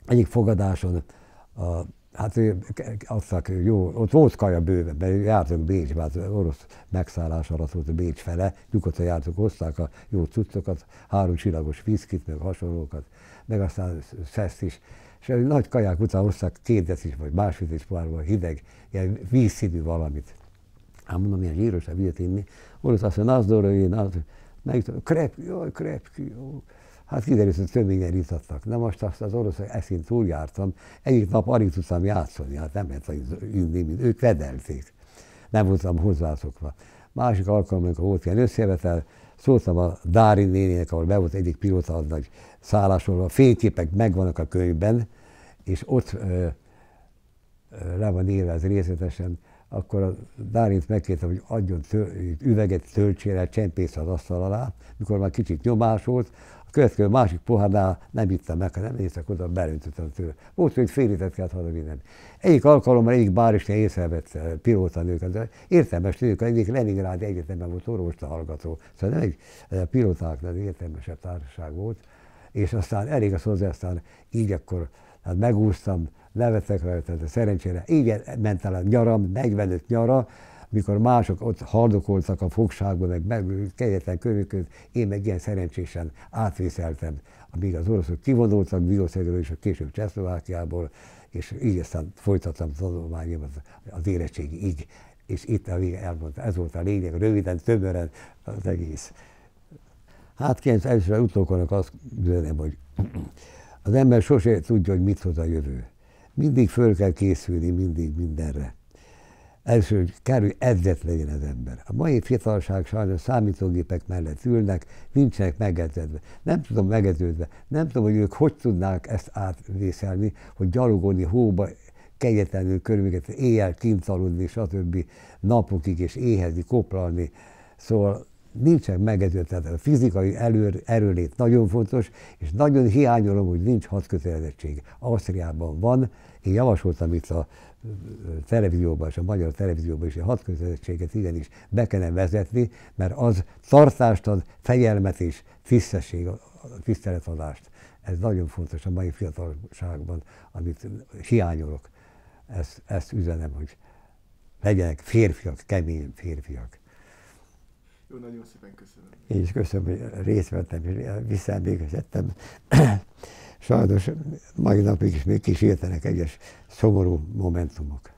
S2: egyik fogadáson a Hát adtak jó, ott volt kaja bőven, mert jártunk Bécsbe, hát orosz megszállás alatt volt a Bécs fele, nyugodtan jártunk, hozták a jó cuccokat, három csillagos viszkit, meg hasonlókat, meg aztán szeszt is. És a nagy kaják után hozták két decis, vagy másfél decis pohárban hideg, ilyen vízszínű valamit. Hát mondom, ilyen zsíros a vizet inni. Orosz azt mondja, az az, meg krep, jaj, krep, jó. Hát kiderült, hogy többényen itattak. Na most azt az oroszok eszén túljártam, egyik nap alig tudtam játszani, hát nem lehet inni, mint ők vedelték. Nem voltam hozzászokva. Másik alkalommal, amikor volt ilyen összevetel, szóltam a Dári nénének, ahol be volt egyik pilóta, az nagy szálláson, a fényképek megvannak a könyvben, és ott ö, ö, le van írva ez részletesen, akkor a Dárint megkérte, hogy adjon tő, üveget töltsére, csempész az asztal alá, mikor már kicsit nyomás volt, következő másik pohárnál nem ittam meg, ha nem néztek oda, belöntöttem tőle. Volt, hogy fél litert kellett haza minden. Egyik alkalommal egyik bárisnél észrevett pilóta nőket, de értelmes nők, egyik Leningrád Egyetemben volt orvosta hallgató. Szóval nem egy eh, pilótáknál értelmesebb társaság volt, és aztán elég az hozzá, aztán így akkor hát megúsztam, nevettek rajta, de szerencsére így ment el a nyaram, 45 nyara, mikor mások ott haldokoltak a fogságban, meg, meg kegyetlen körülmények én meg ilyen szerencsésen átvészeltem, amíg az oroszok kivonultak Bioszegről és a később Csehszlovákiából, és így aztán folytattam tanulmányomat az érettségig, és itt a vége elmondta, ez volt a lényeg, röviden, tömören az egész. Hát kénysz először utókornak azt üzenem, hogy az ember sose tudja, hogy mit hoz a jövő. Mindig föl kell készülni, mindig mindenre. Első, hogy hogy edzett legyen az ember. A mai fiatalság sajnos számítógépek mellett ülnek, nincsenek megedzedve. Nem tudom megedződve, nem tudom, hogy ők hogy tudnák ezt átvészelni, hogy gyalogolni hóba, kegyetlenül körülményeket, éjjel kint aludni, stb. napokig, és éhezni, koplalni. Szóval nincsen megedződve, tehát a fizikai elő, erőlét nagyon fontos, és nagyon hiányolom, hogy nincs hadkötelezettség. Ausztriában van, én javasoltam itt a televízióban és a magyar televízióban is a hadkötelezettséget igenis be kellene vezetni, mert az tartást ad, fegyelmet és tisztesség, tiszteletadást. Ez nagyon fontos a mai fiatalságban, amit hiányolok. Ezt, ezt üzenem, hogy legyenek férfiak, kemény férfiak.
S1: Jó, nagyon szépen köszönöm.
S2: Én is köszönöm, hogy részt vettem, és visszaemlékezettem. Sajnos mai napig is még kísértenek egyes szomorú momentumok.